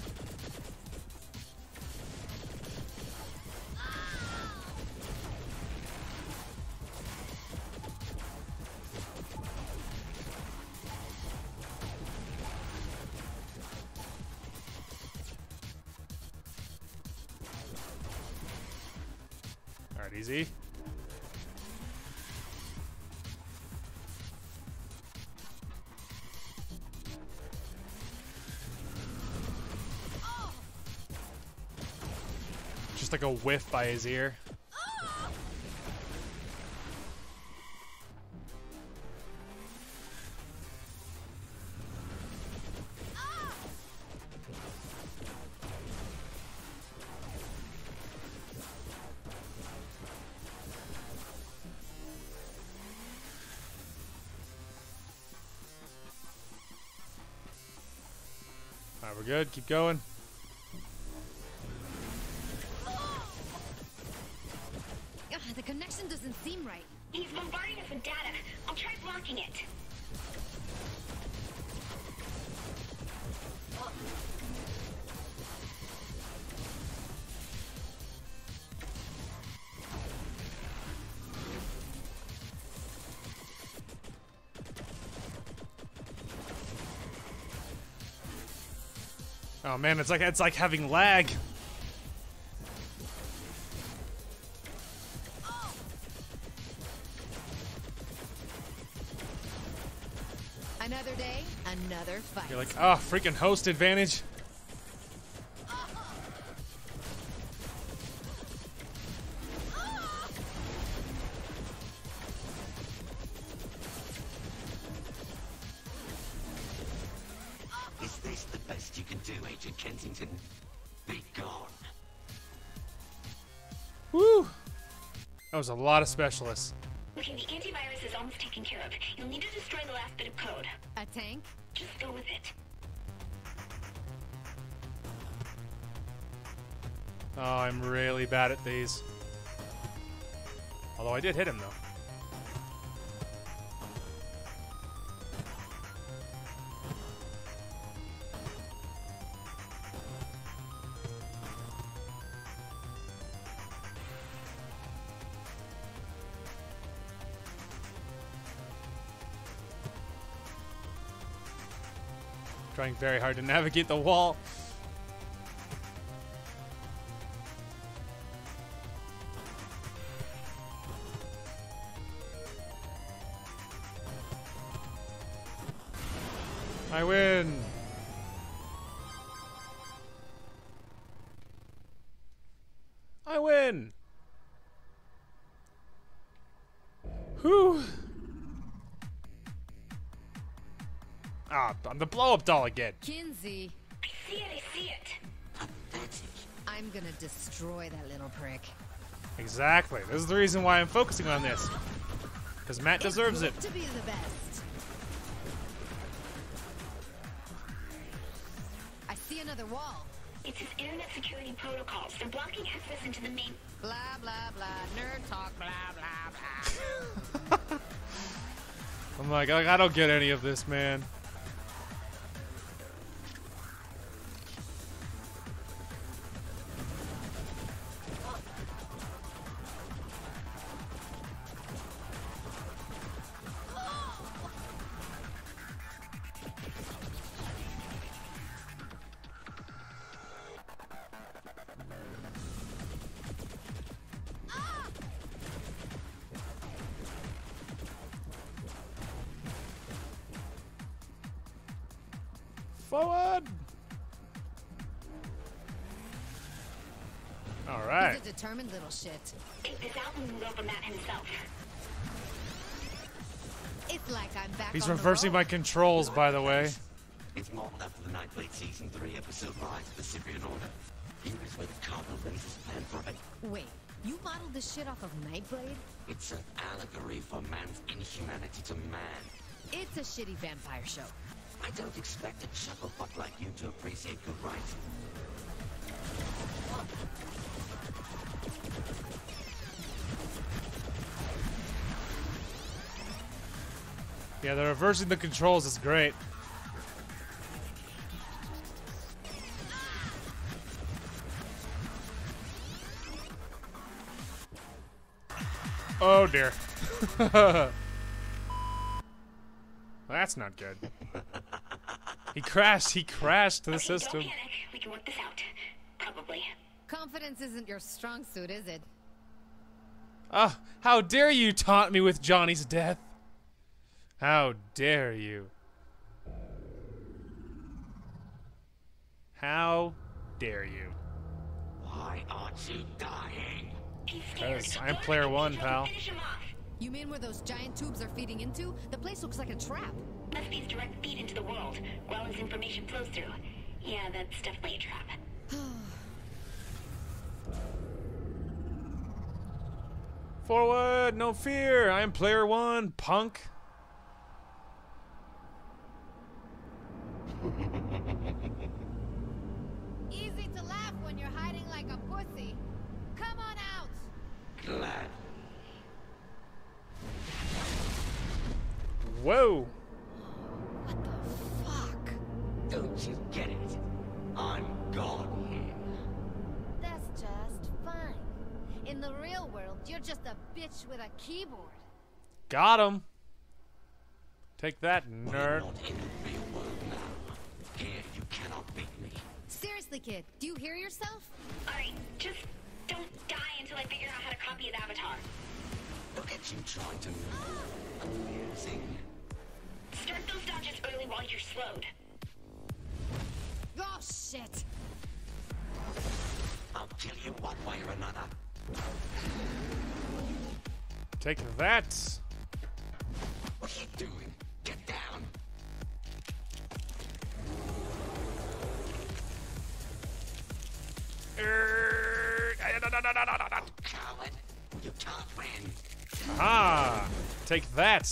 Like a whiff by his ear. Alright, we're good. Keep going. Man, it's like it's like having lag. Another day, another fight. You're like, oh, freaking host advantage. Was a lot of specialists. Okay, the antivirus is almost taken care of. You'll need to destroy the last bit of code. A tank? Just go with it. Oh, I'm really bad at these. Although I did hit him though. Very hard to navigate the wall. The blow up doll again. Kinzie, I see it, I see it. I'm gonna destroy that little prick. Exactly. This is the reason why I'm focusing on this. Because Matt deserves it. To be the best. I see another wall. It's his internet security protocols. They're blocking access into the main. Blah blah blah. Nerd talk. Blah blah blah. I'm like, I I don't get any of this, man. Determined shit. Take this out and move over Matt himself. It's like I'm back He's on the reversing my controls, by the way. It's modeled after the Nyteblade Season 3 episode Rise of the Cyprian Order. Here is where the Cardinal Races plan for it. Wait, you modeled this shit off of Nyteblade? It's an allegory for man's inhumanity to man. It's a shitty vampire show. I don't expect a chucklefuck like you to appreciate good writing. Yeah, the reversing the controls is great. Oh dear. That's not good. He crashed. He crashed the system. We can work this out. Probably. Confidence isn't your strong suit, is it? Ah, how dare you taunt me with Johnny's death? How dare you? How dare you? Why aren't you dying? Because I'm player one, pal. You mean where those giant tubes are feeding into? The place looks like a trap. Must be his direct feed into the world, where all his information flows through. Yeah, that's definitely a trap. Forward, no fear. I'm player one, punk. Easy to laugh when you're hiding like a pussy. Come on out. Glad. Whoa. What the fuck? Don't you get it? I'm God here. That's just fine. In the real world, you're just a bitch with a keyboard. Got him. Take that, We're nerd. not in the real world now. Here, you cannot beat me. Seriously, kid, do you hear yourself? Alright, just don't die until I figure out how to copy his avatar. Look at you trying to move. Amusing. Start those dodges early while you're slowed. Oh, shit. I'll kill you one way or another. Take that. What are you doing? Ah, take that.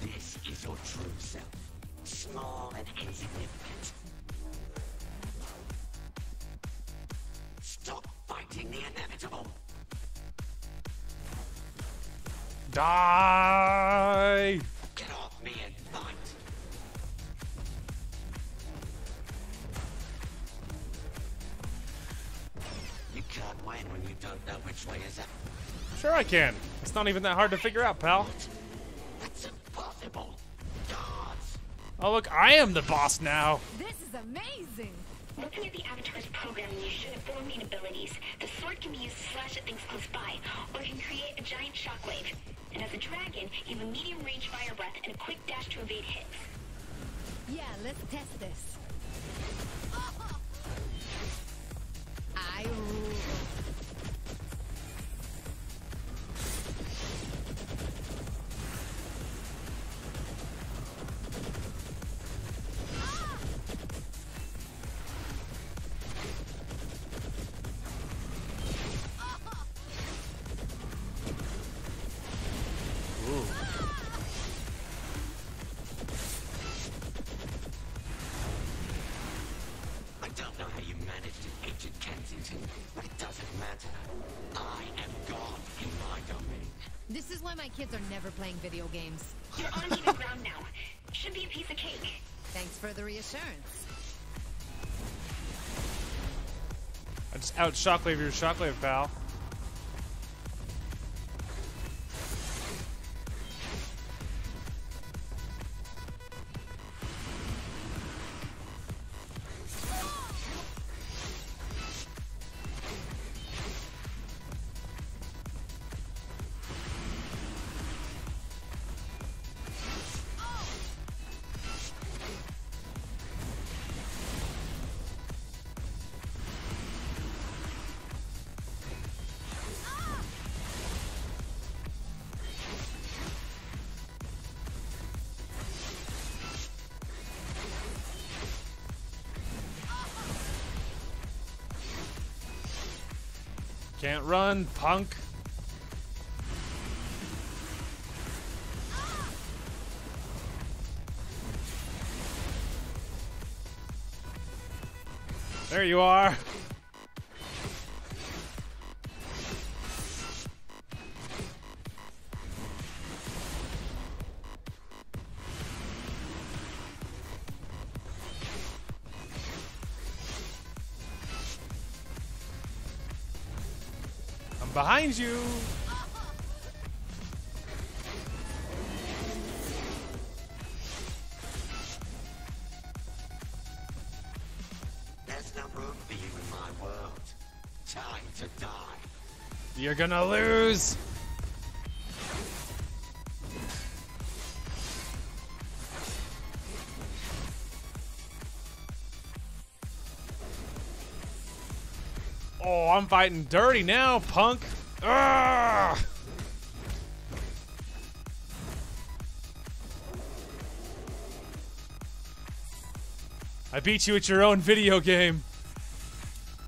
This is your true self. Small and insignificant. Stop fighting the inevitable. Die. Don't know which way is up. Sure I can. It's not even that hard to figure out, pal. That's impossible. Gods. Oh look, I am the boss now. This is amazing. Looking at the avatar's programming, you should have four main abilities. The sword can be used to slash at things close by, or it can create a giant shockwave. And as a dragon, you have a medium range fire breath and a quick dash to evade hits. Yeah, let's test this. Out shockwave your shockwave, pal. Can't run, punk. There you are. Behind you. There's no room for you in my world. Time to die. You're gonna lose. Oh, I'm fighting dirty now, punk. Ugh! I beat you at your own video game.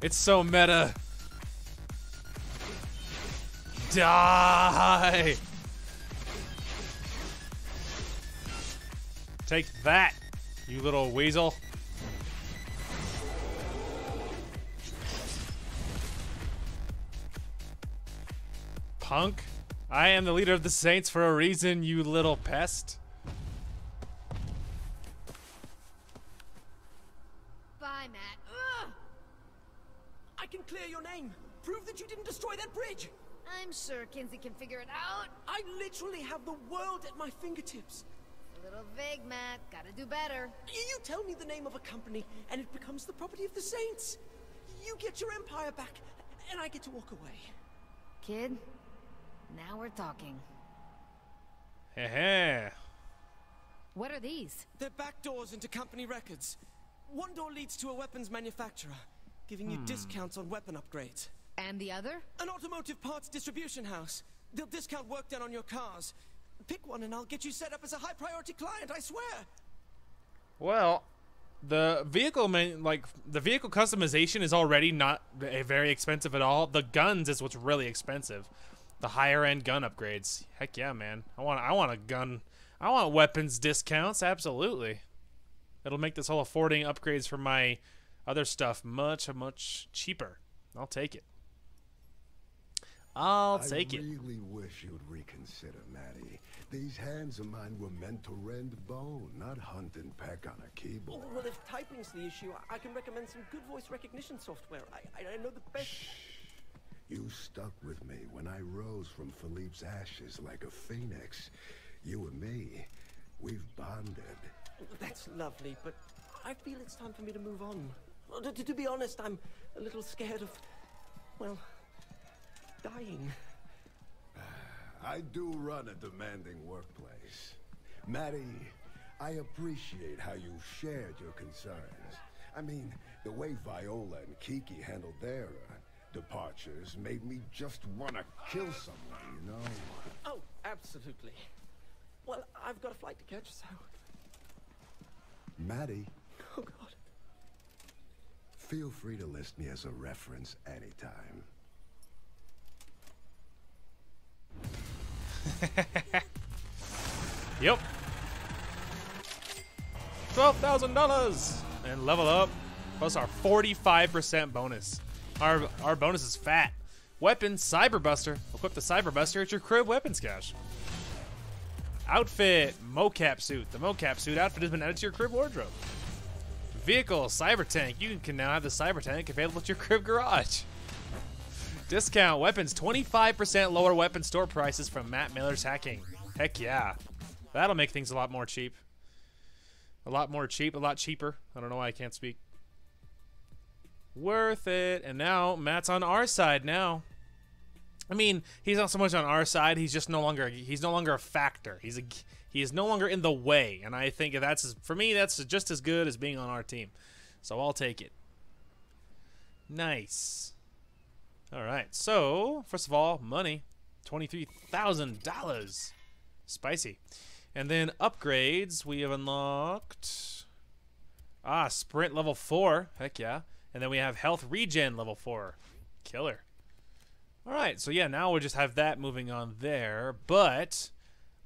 It's so meta. Die! Take that, you little weasel. Punk, I am the leader of the Saints for a reason, you little pest. Bye, Matt. Ugh! I can clear your name. Prove that you didn't destroy that bridge. I'm sure Kinzie can figure it out. I literally have the world at my fingertips. A little vague, Matt. Gotta do better. You you tell me the name of a company, and it becomes the property of the Saints. You get your empire back, and I get to walk away. Kid, now we're talking. Heh What are these? They're back doors into company records. One door leads to a weapons manufacturer, giving you Hmm. discounts on weapon upgrades. And the other? An automotive parts distribution house. They'll discount work done on your cars. Pick one and I'll get you set up as a high priority client, I swear. Well, the vehicle man, like the vehicle customization is already not v- very expensive at all. The guns is what's really expensive. The higher end gun upgrades. Heck yeah, man. I want I want a gun. I want weapons discounts. Absolutely. It'll make this whole affording upgrades for my other stuff much much cheaper. I'll take it. I'll take I it. really wish you'd reconsider, Maddie. These hands of mine were meant to rend bone, not hunt and peck on a keyboard. Oh, well, if typing's the issue, I- I can recommend some good voice recognition software. I, I, I know the best. You stuck with me when I rose from Philippe's ashes like a phoenix. You and me, we've bonded. That's lovely, but I feel it's time for me to move on. Well, To, to be honest, I'm a little scared of, well, dying. I do run a demanding workplace. Maddie, I appreciate how you shared your concerns. I mean, the way Viola and Kiki handled their uh, departures made me just want to kill someone, you know? Oh, absolutely. Well, I've got a flight to catch, so. Maddie, Oh, God. feel free to list me as a reference anytime. Yep. Twelve thousand dollars and level up, plus our forty-five percent bonus. Our our bonus is fat. Weapon Cyberbuster. Equip the Cyberbuster at your crib weapons cache. Outfit mocap suit. The mocap suit outfit has been added to your crib wardrobe. Vehicle Cyber Tank. You can now have the Cyber Tank available at your crib garage. Discount weapons 25% lower weapon store prices from Matt Miller's hacking. Heck yeah. That'll make things a lot more cheap. A lot more cheap, a lot cheaper. I don't know why I can't speak. Worth it. And now Matt's on our side now. I mean, he's not so much on our side. He's just no longer he's no longer a factor. He's a he is no longer in the way, and I think that's for me that's just as good as being on our team. So I'll take it. Nice. All right. So first of all, money, twenty three thousand dollars, spicy, and then upgrades we have unlocked. Ah, sprint level four. Heck yeah. And then we have health regen level four. Killer. All right, so yeah, now we'll just have that moving on there. But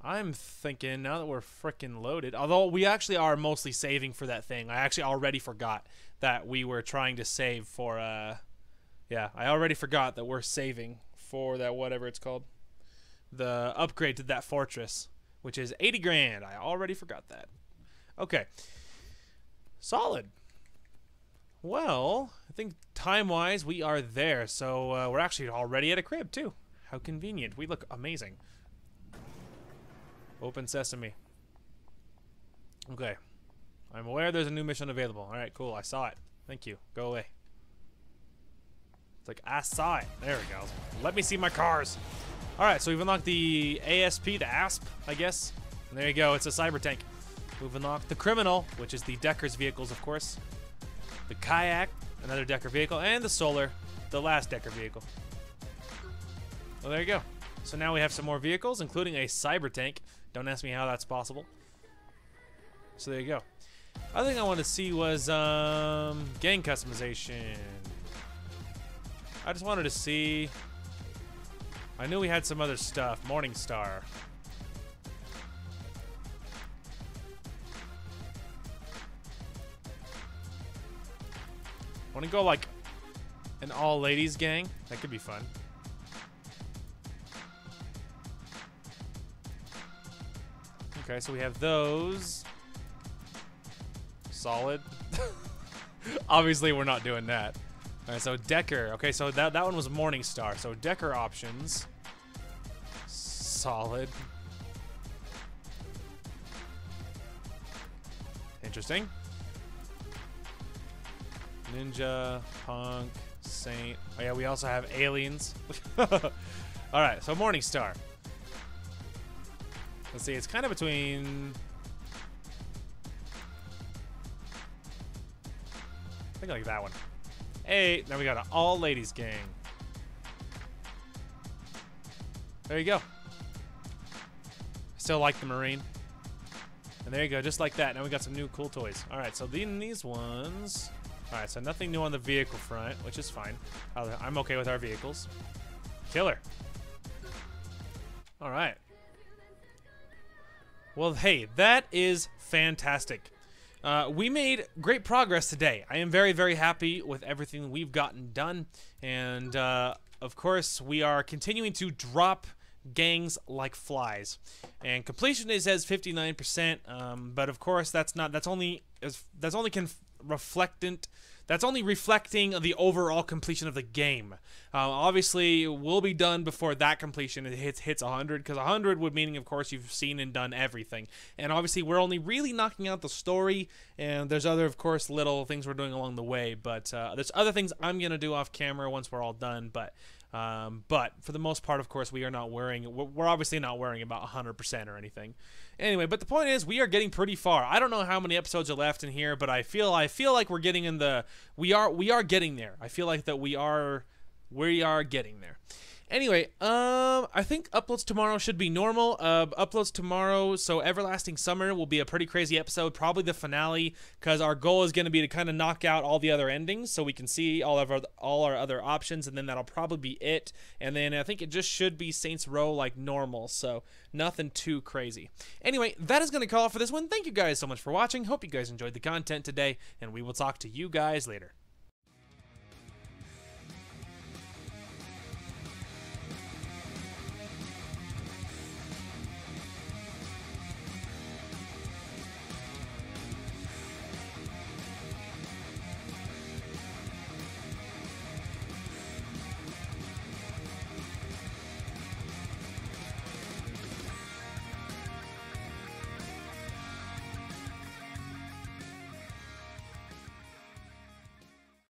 I'm thinking now that we're freaking loaded, although we actually are mostly saving for that thing. I actually already forgot that we were trying to save for. Uh, yeah, I already forgot that we're saving for that whatever it's called, the upgrade to that fortress, which is 80 grand. I already forgot that. Okay, solid. Well, I think time-wise we are there, so uh, we're actually already at a crib too. How convenient. We look amazing. Open sesame. Okay. I'm aware there's a new mission available. Alright, cool. I saw it. Thank you. Go away. It's like, I saw it. There we go. Let me see my cars. Alright, so we've unlocked the ASP, the ASP, I guess. And there you go. It's a cyber tank. We've unlocked the criminal, which is the Decker's vehicles, of course. The kayak, another Decker vehicle. And the solar, the last Decker vehicle. Well, there you go. So now we have some more vehicles, including a cyber tank. Don't ask me how that's possible. So there you go. Other thing I wanted to see was um, gang customization. I just wanted to see. I knew we had some other stuff. Morningstar. Want to go like an all ladies gang? That could be fun. Okay, so we have those. Solid. Obviously, we're not doing that. All right, so Decker. Okay, so that, that one was Morningstar. So Decker options. Solid. Interesting. Ninja, Punk, Saint. Oh yeah, we also have Aliens. All right, so Morningstar. Let's see, it's kind of between. I think I like that one. Hey, now we got an all ladies gang. There you go. Still like the Marine. And there you go, just like that. Now we got some new cool toys. All right, so then these ones. All right, so nothing new on the vehicle front, which is fine. I'm okay with our vehicles. Killer. All right. Well, hey, that is fantastic. Uh, we made great progress today. I am very, very happy with everything we've gotten done. And, uh, of course, we are continuing to drop gangs like flies. And completion is says 59%, um, but of course that's not that's only that's only reflectant that's only reflecting the overall completion of the game. Uh, obviously, we'll be done before that completion hits hits 100, because 100 would meaning, of course, you've seen and done everything. And obviously, we're only really knocking out the story, and there's other, of course, little things we're doing along the way. But uh, there's other things I'm gonna do off camera once we're all done. But um, but for the most part, of course, we are not worrying. We're obviously not worrying about 100% or anything. Anyway, but the point is, we are getting pretty far. I don't know how many episodes are left in here, but I feel I feel like we're getting in the we are we are getting there. I feel like that we are we are getting there. Anyway, um, I think uploads tomorrow should be normal. Uh, uploads tomorrow, so Everlasting Summer will be a pretty crazy episode, probably the finale, because our goal is going to be to kind of knock out all the other endings, so we can see all of our all our other options, and then that'll probably be it. And then I think it just should be Saints Row like normal, so nothing too crazy. Anyway, that is going to call for this one. Thank you guys so much for watching. Hope you guys enjoyed the content today, and we will talk to you guys later.